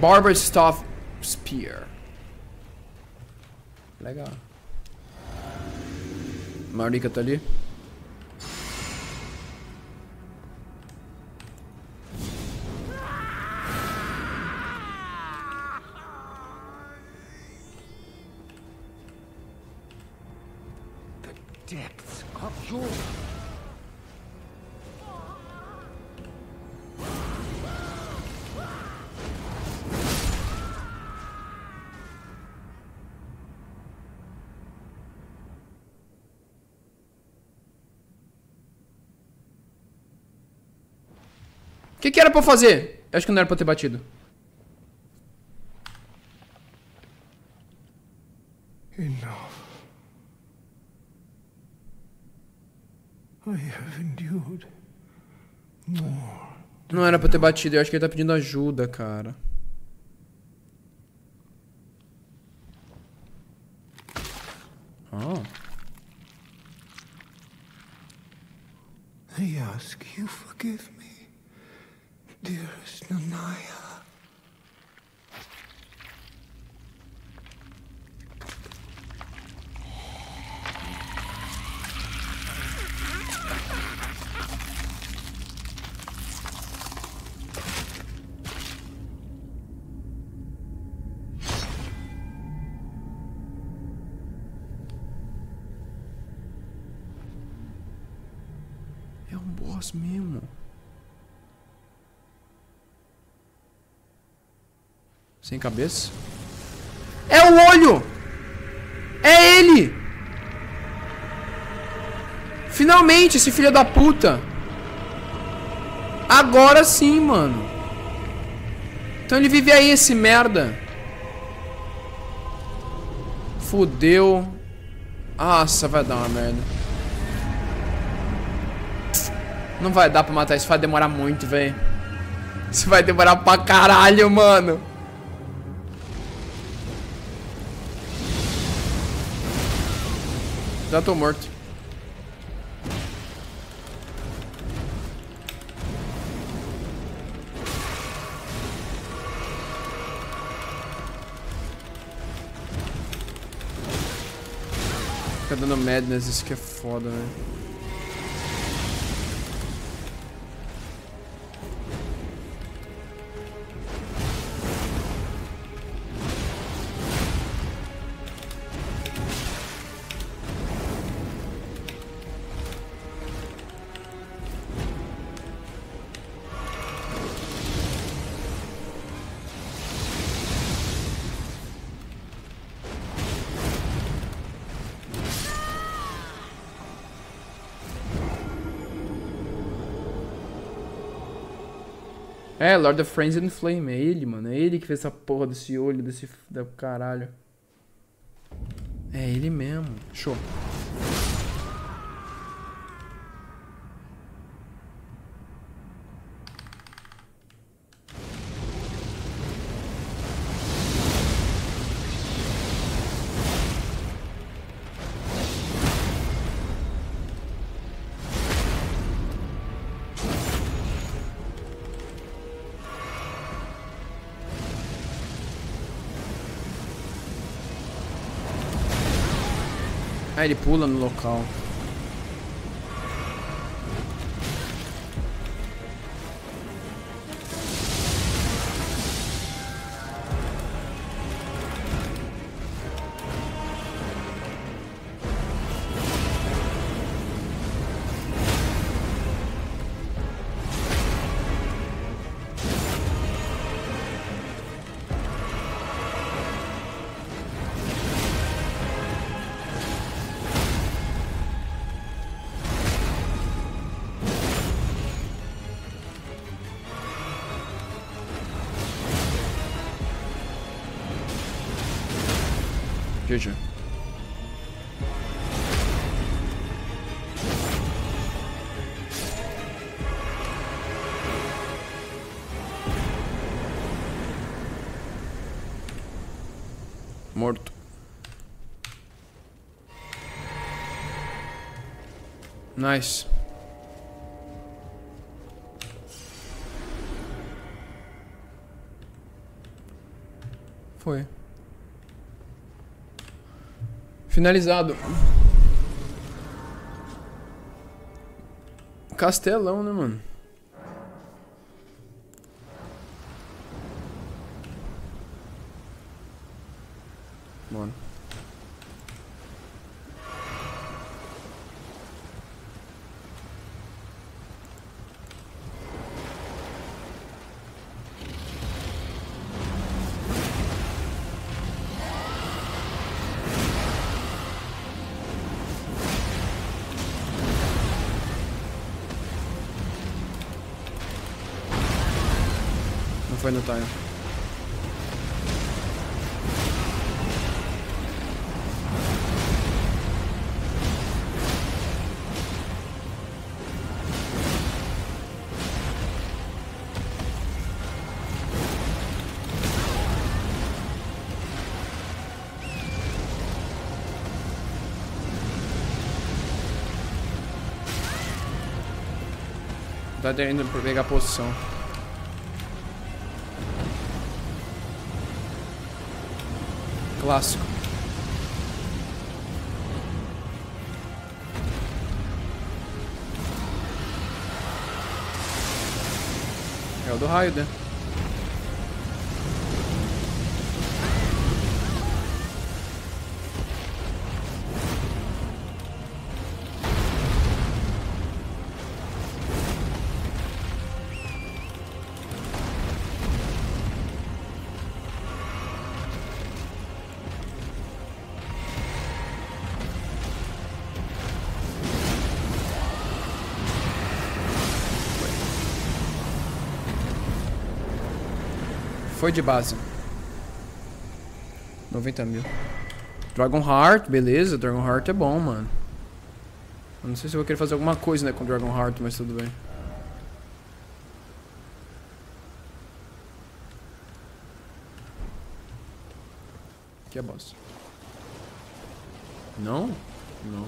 Barber Staff Spear. Legal. Marika tá ali. Era pra fazer? Eu acho que não era pra ter batido. Enough. I have endured more. Não era pra ter batido, eu acho que ele tá pedindo ajuda, cara. Oh. I ask you forgive me, dearest Nanaya. Mesmo. Sem cabeça? É o olho! É ele! Finalmente, esse filho da puta! Agora sim, mano. Então ele vive aí, esse merda. Fudeu. Nossa, vai dar uma merda. Não vai dar pra matar isso, vai demorar muito, velho. Isso vai demorar pra caralho, mano. Já tô morto. Fica dando madness, isso que é foda, velho. É, Lord of Friends and Flame, é ele, mano. É ele que fez essa porra desse olho, desse da caralho. É ele mesmo. Show. Ah, ele pula no local. GG. Morto. Nice. Foi. Finalizado. Castelão, né, mano? Tá pra pegar posição. Clássico. É o do raio, né? De base. 90 mil. Dragon Heart, beleza. Dragon Heart é bom, mano. Eu não sei se eu vou querer fazer alguma coisa, né, com Dragon Heart, mas tudo bem. Aqui é boss. Não? Não.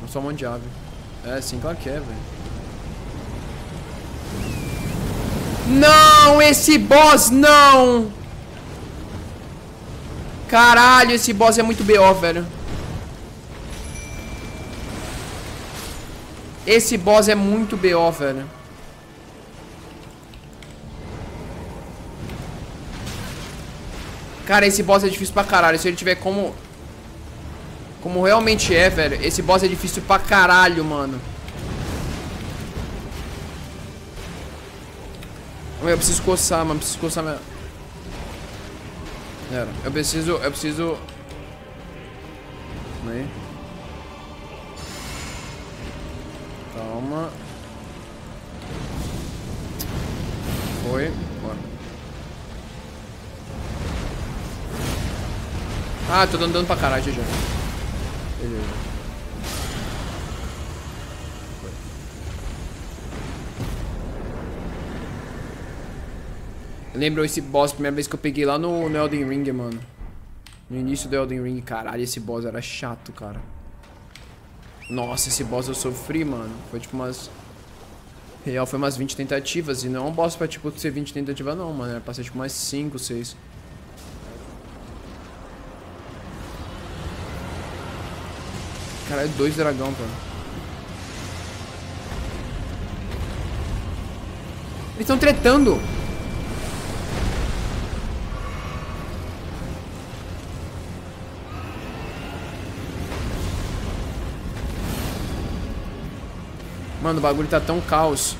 Não só um monte de ave. É, sim, claro que é, velho. Não, esse boss não! Caralho, esse boss é muito BO, velho. Esse boss é muito BO, velho. Cara, esse boss é difícil pra caralho. Se ele tiver como... Como realmente é, velho. Esse boss é difícil pra caralho, mano. Eu preciso coçar, mano. Preciso coçar minha... Pera, eu preciso... Eu preciso... Aí. Calma. Foi. Bora. Ah, tô dando dano pra caralho já. Beleza. Lembro esse boss, primeira vez que eu peguei lá no, no Elden Ring, mano. No início do Elden Ring, caralho, esse boss era chato, cara. Nossa, esse boss eu sofri, mano. Foi tipo umas... Real, foi umas 20 tentativas. E não é um boss pra, tipo, ser 20 tentativas, não, mano. Era pra ser, tipo, umas 5, 6. Caralho, dois dragão, cara. Eles estão tretando. Mano, o bagulho tá tão caos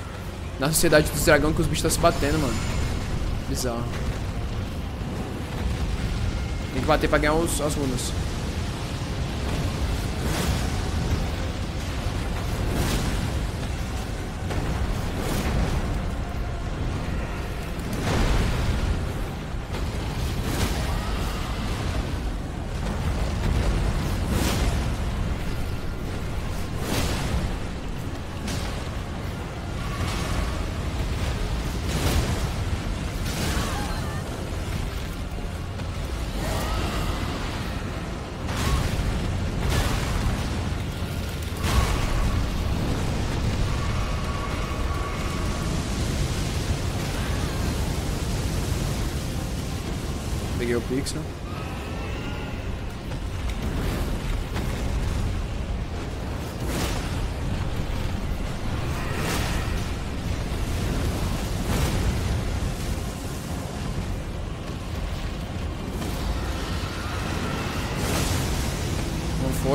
na sociedade dos dragão que os bichos estão se batendo, mano. Bizarro. Tem que bater pra ganhar os, as runas.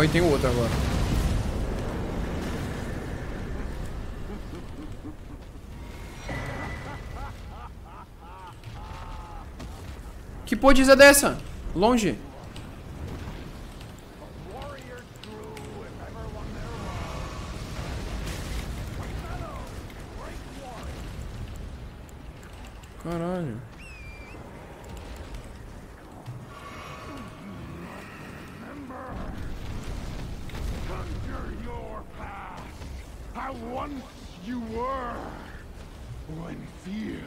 Foi, tem outro agora. Que podiza é dessa? Longe. You were, when fear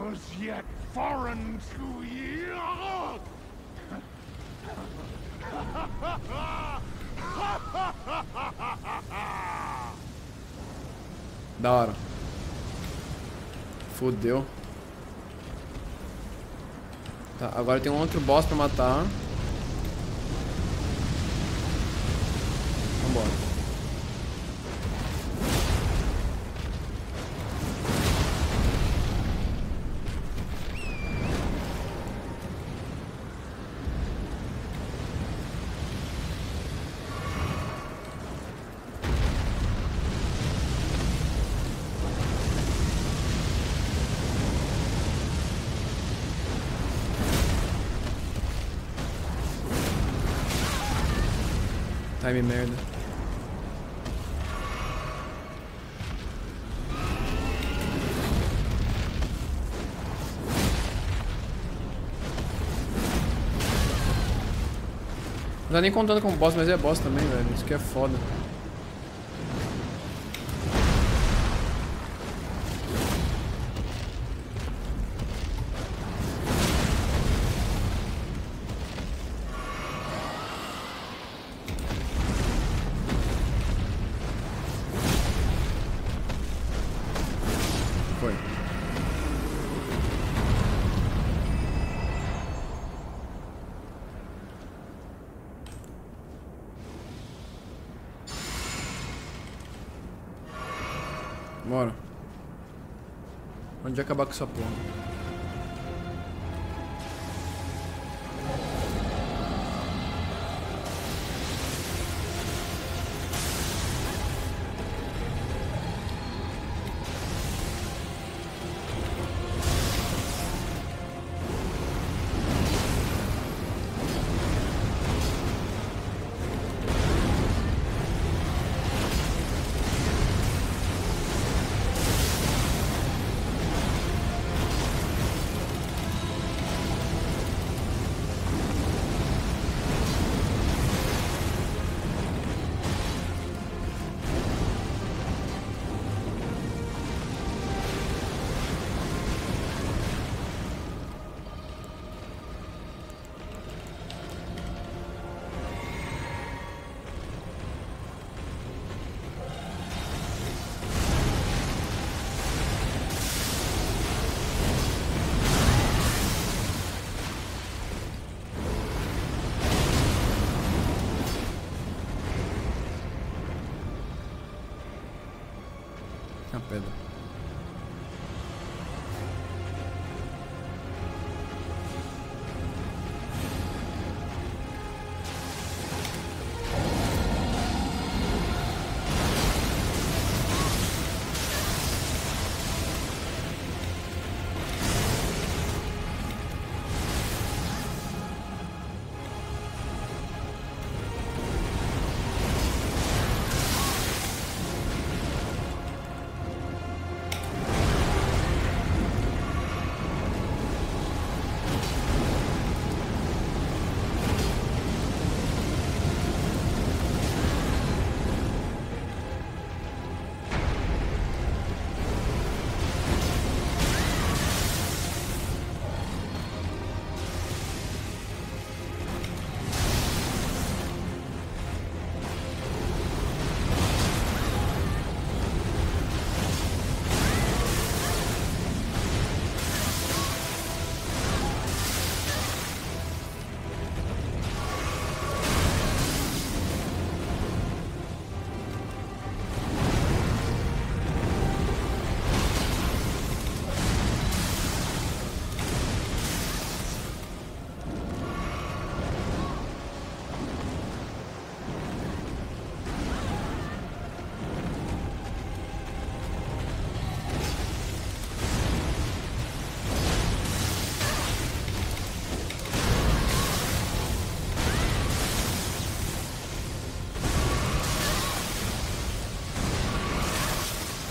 was yet foreign to ye. Da hora. Fudeu. Tá, agora tem um outro boss pra matar. Vambora. Merda. Não tá nem contando como boss, mas é boss também, velho. Isso que é foda. Onde acabar com essa porra?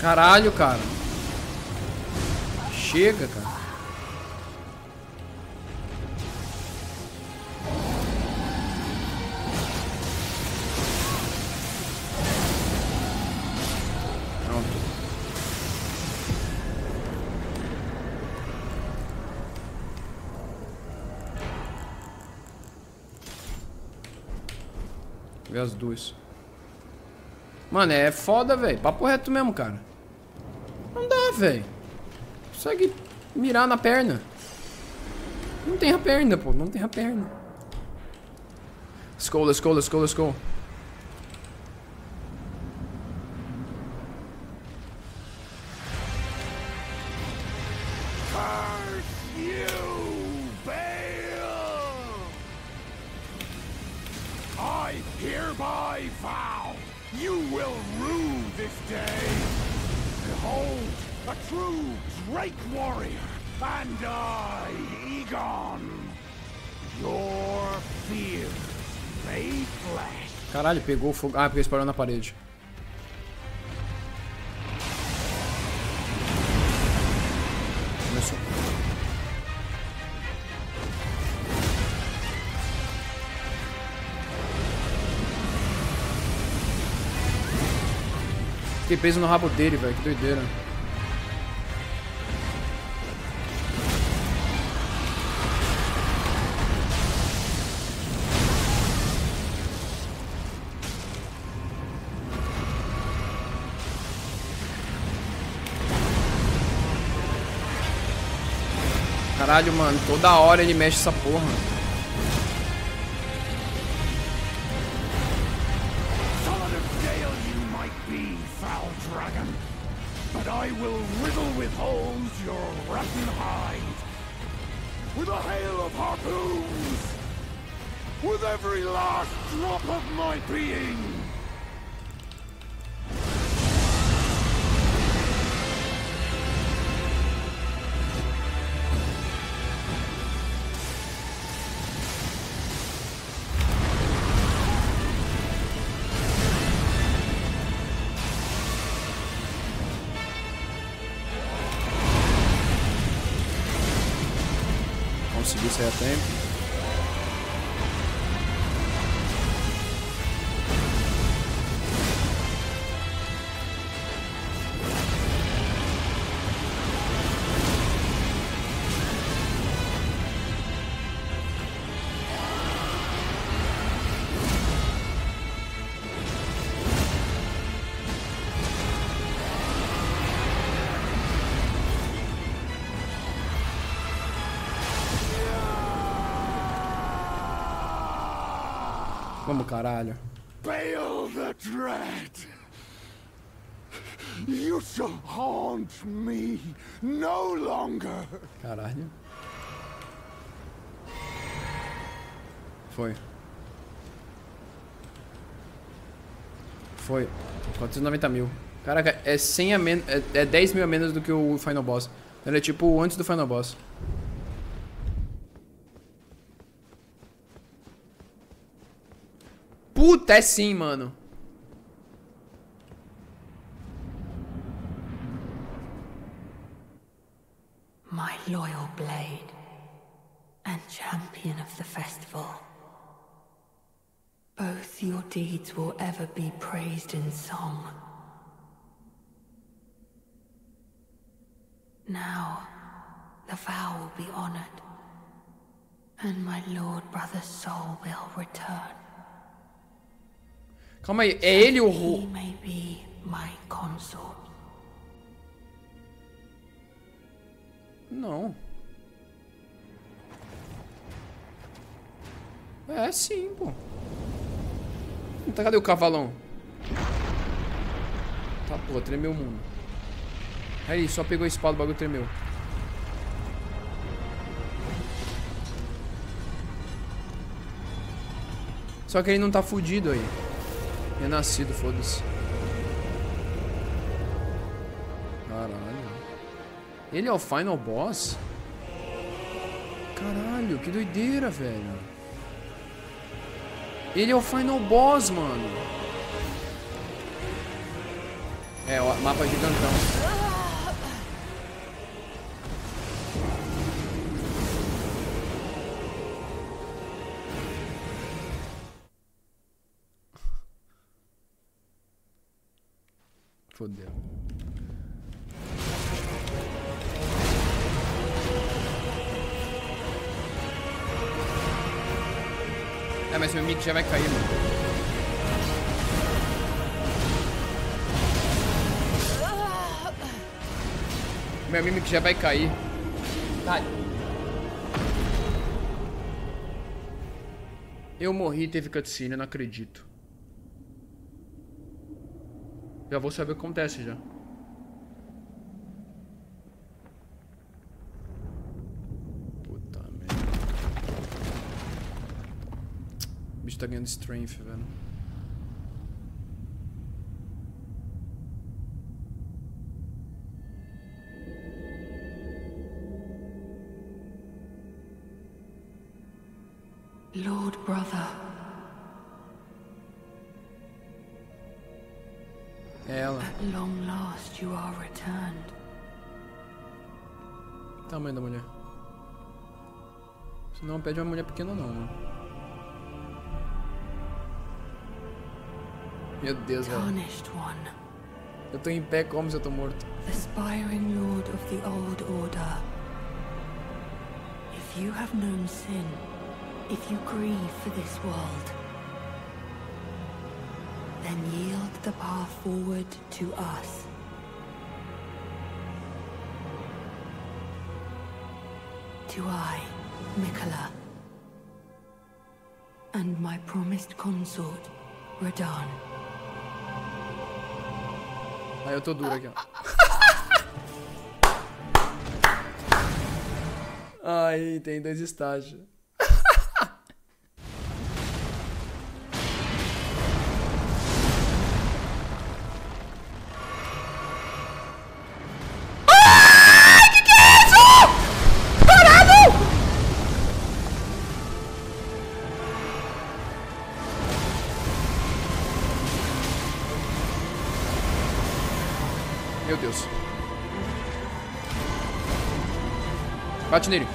Caralho, cara. Chega, cara. Pronto. As duas. Mano, é foda, velho. Papo reto mesmo, cara. Velho. Consegue mirar na perna. Não tem a perna, pô. Não tem a perna. Let's go, let's go, let's go, let's go. Pegou fogo. Ah, porque disparou na parede. Começou. Fiquei preso no rabo dele, velho. Que doideira. Caralho, mano. Toda hora ele mexe essa porra. I will riddle with holes your rotten hide. With a hail of harpoons! With every last drop of my being! same. Caralho. Bale the Dread! You shall haunt me no longer! Caralho. Foi. Foi. 490 mil. Caraca, é 100 a menos. É, é 10 mil a menos do que o Final Boss. Ele é tipo antes do Final Boss. Puta, é sim, mano. my loyal blade and champion of the festival. Both your deeds will ever be praised in song. Now, the vow will be honored, and my lord brother's soul will return. Calma aí, é ele o consort. Não. É sim, pô. Tá, cadê o cavalão? Tá, pô, tremeu o mundo. Aí, só pegou a espada, o bagulho tremeu. Só que ele não tá fudido aí. Renascido, foda-se. Caralho. Ele é o final boss? Caralho, que doideira, velho. Ele é o final boss, mano. É, o mapa gigantão. já vai cair, mano. Meu mímico já vai cair. Eu morri e teve cutscene, não acredito. Já vou saber o que acontece já. Bicho tá ganhando strength, velho. Lord brother, É ela. at long last you are returned. Tamanho da mulher. Você não pede uma mulher pequena não, mano. Meu Deus, one, Eu tô em pé como se eu tô morto. aspiring lord of the old order. If you have known sin, if you grieve for this world, then yield the path forward to us. To I, Mikola, and my promised consort, Radan. Aí eu tô duro aqui, ó. Aí, tem dois estágios. Bate nele.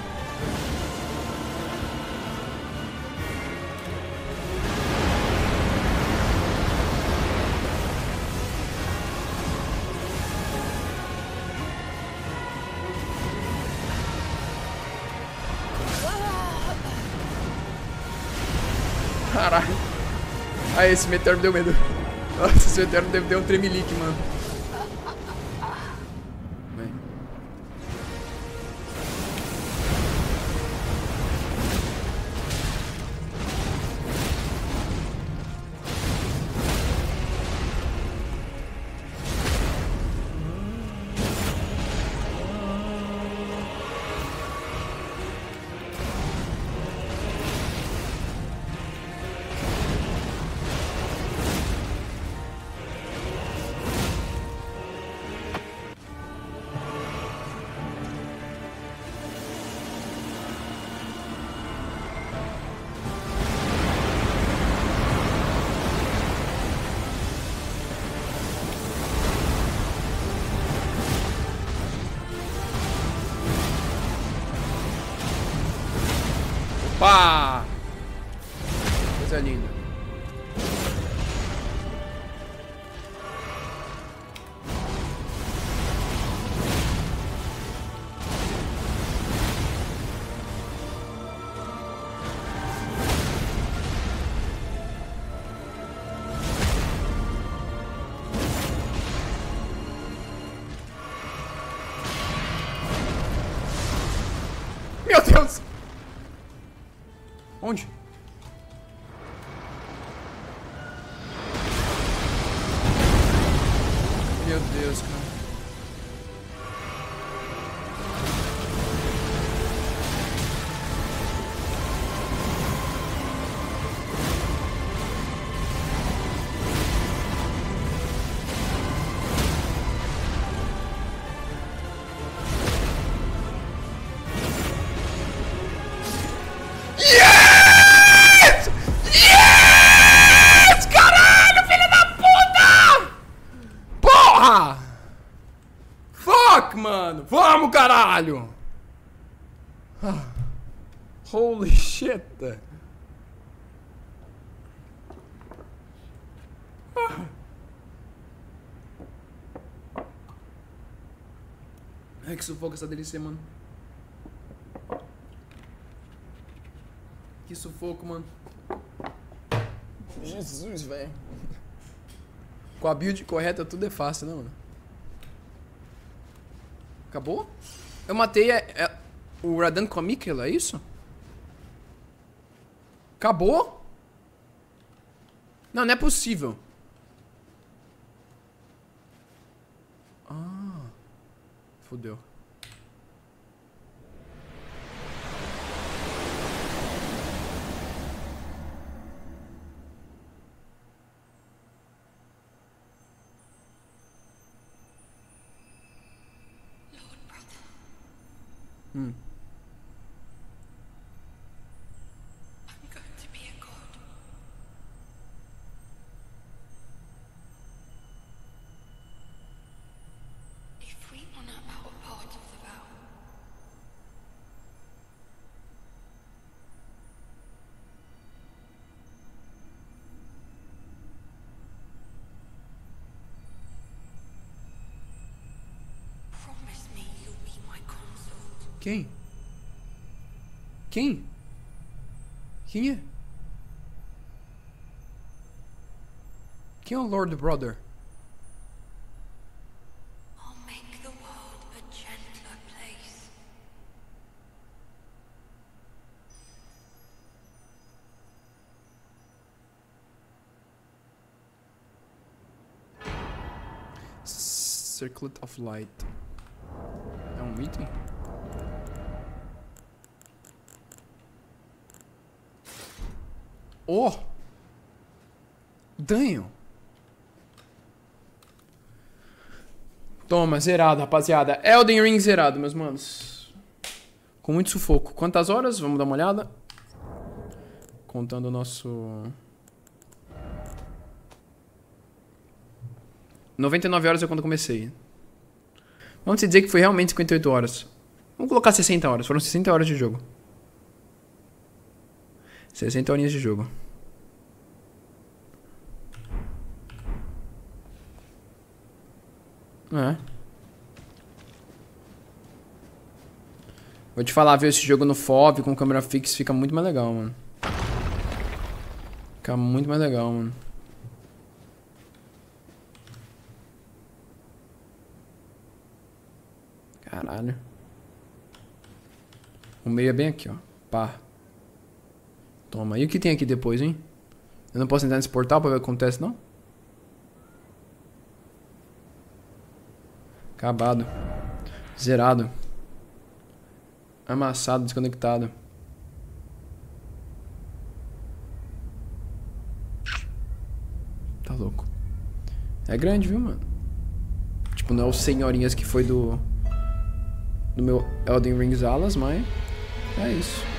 Caralho. Aí, esse meteoro me deu medo. Nossa, esse meteoro deve ter um tremelique, mano. Caralho! Ah. Holy shit! Ah. Ai, que sufoco essa delícia, mano. Que sufoco, mano. Jesus, velho. Com a build correta tudo é fácil, né, mano? Acabou? Eu matei o Radan com a Mikela, é isso? Acabou? Não, não é possível. Ah. Fudeu. Hum. Quem? Quem? Quem é? Quem é o Lord Brother? I'll make the world a gentler place. Circlet of Light. É um item? Oh! Danho! Toma, zerado, rapaziada. Elden Ring zerado, meus manos. Com muito sufoco. Quantas horas? Vamos dar uma olhada. Contando o nosso... 99 horas é quando comecei. Vamos dizer que foi realmente 58 horas. Vamos colocar 60 horas. Foram 60 horas de jogo. 60 horinhas de jogo. É. Vou te falar, ver esse jogo no FOV com câmera fixa fica muito mais legal, mano. Fica muito mais legal, mano. Caralho. O meio é bem aqui, ó. Pá. Toma. E o que tem aqui depois, hein? Eu não posso entrar nesse portal pra ver o que acontece, não? Acabado. Zerado. Amassado, desconectado. Tá louco. É grande, viu, mano? Tipo, não é o senhorinhas que foi do. Do meu Elden Rings Alas, mas. É isso.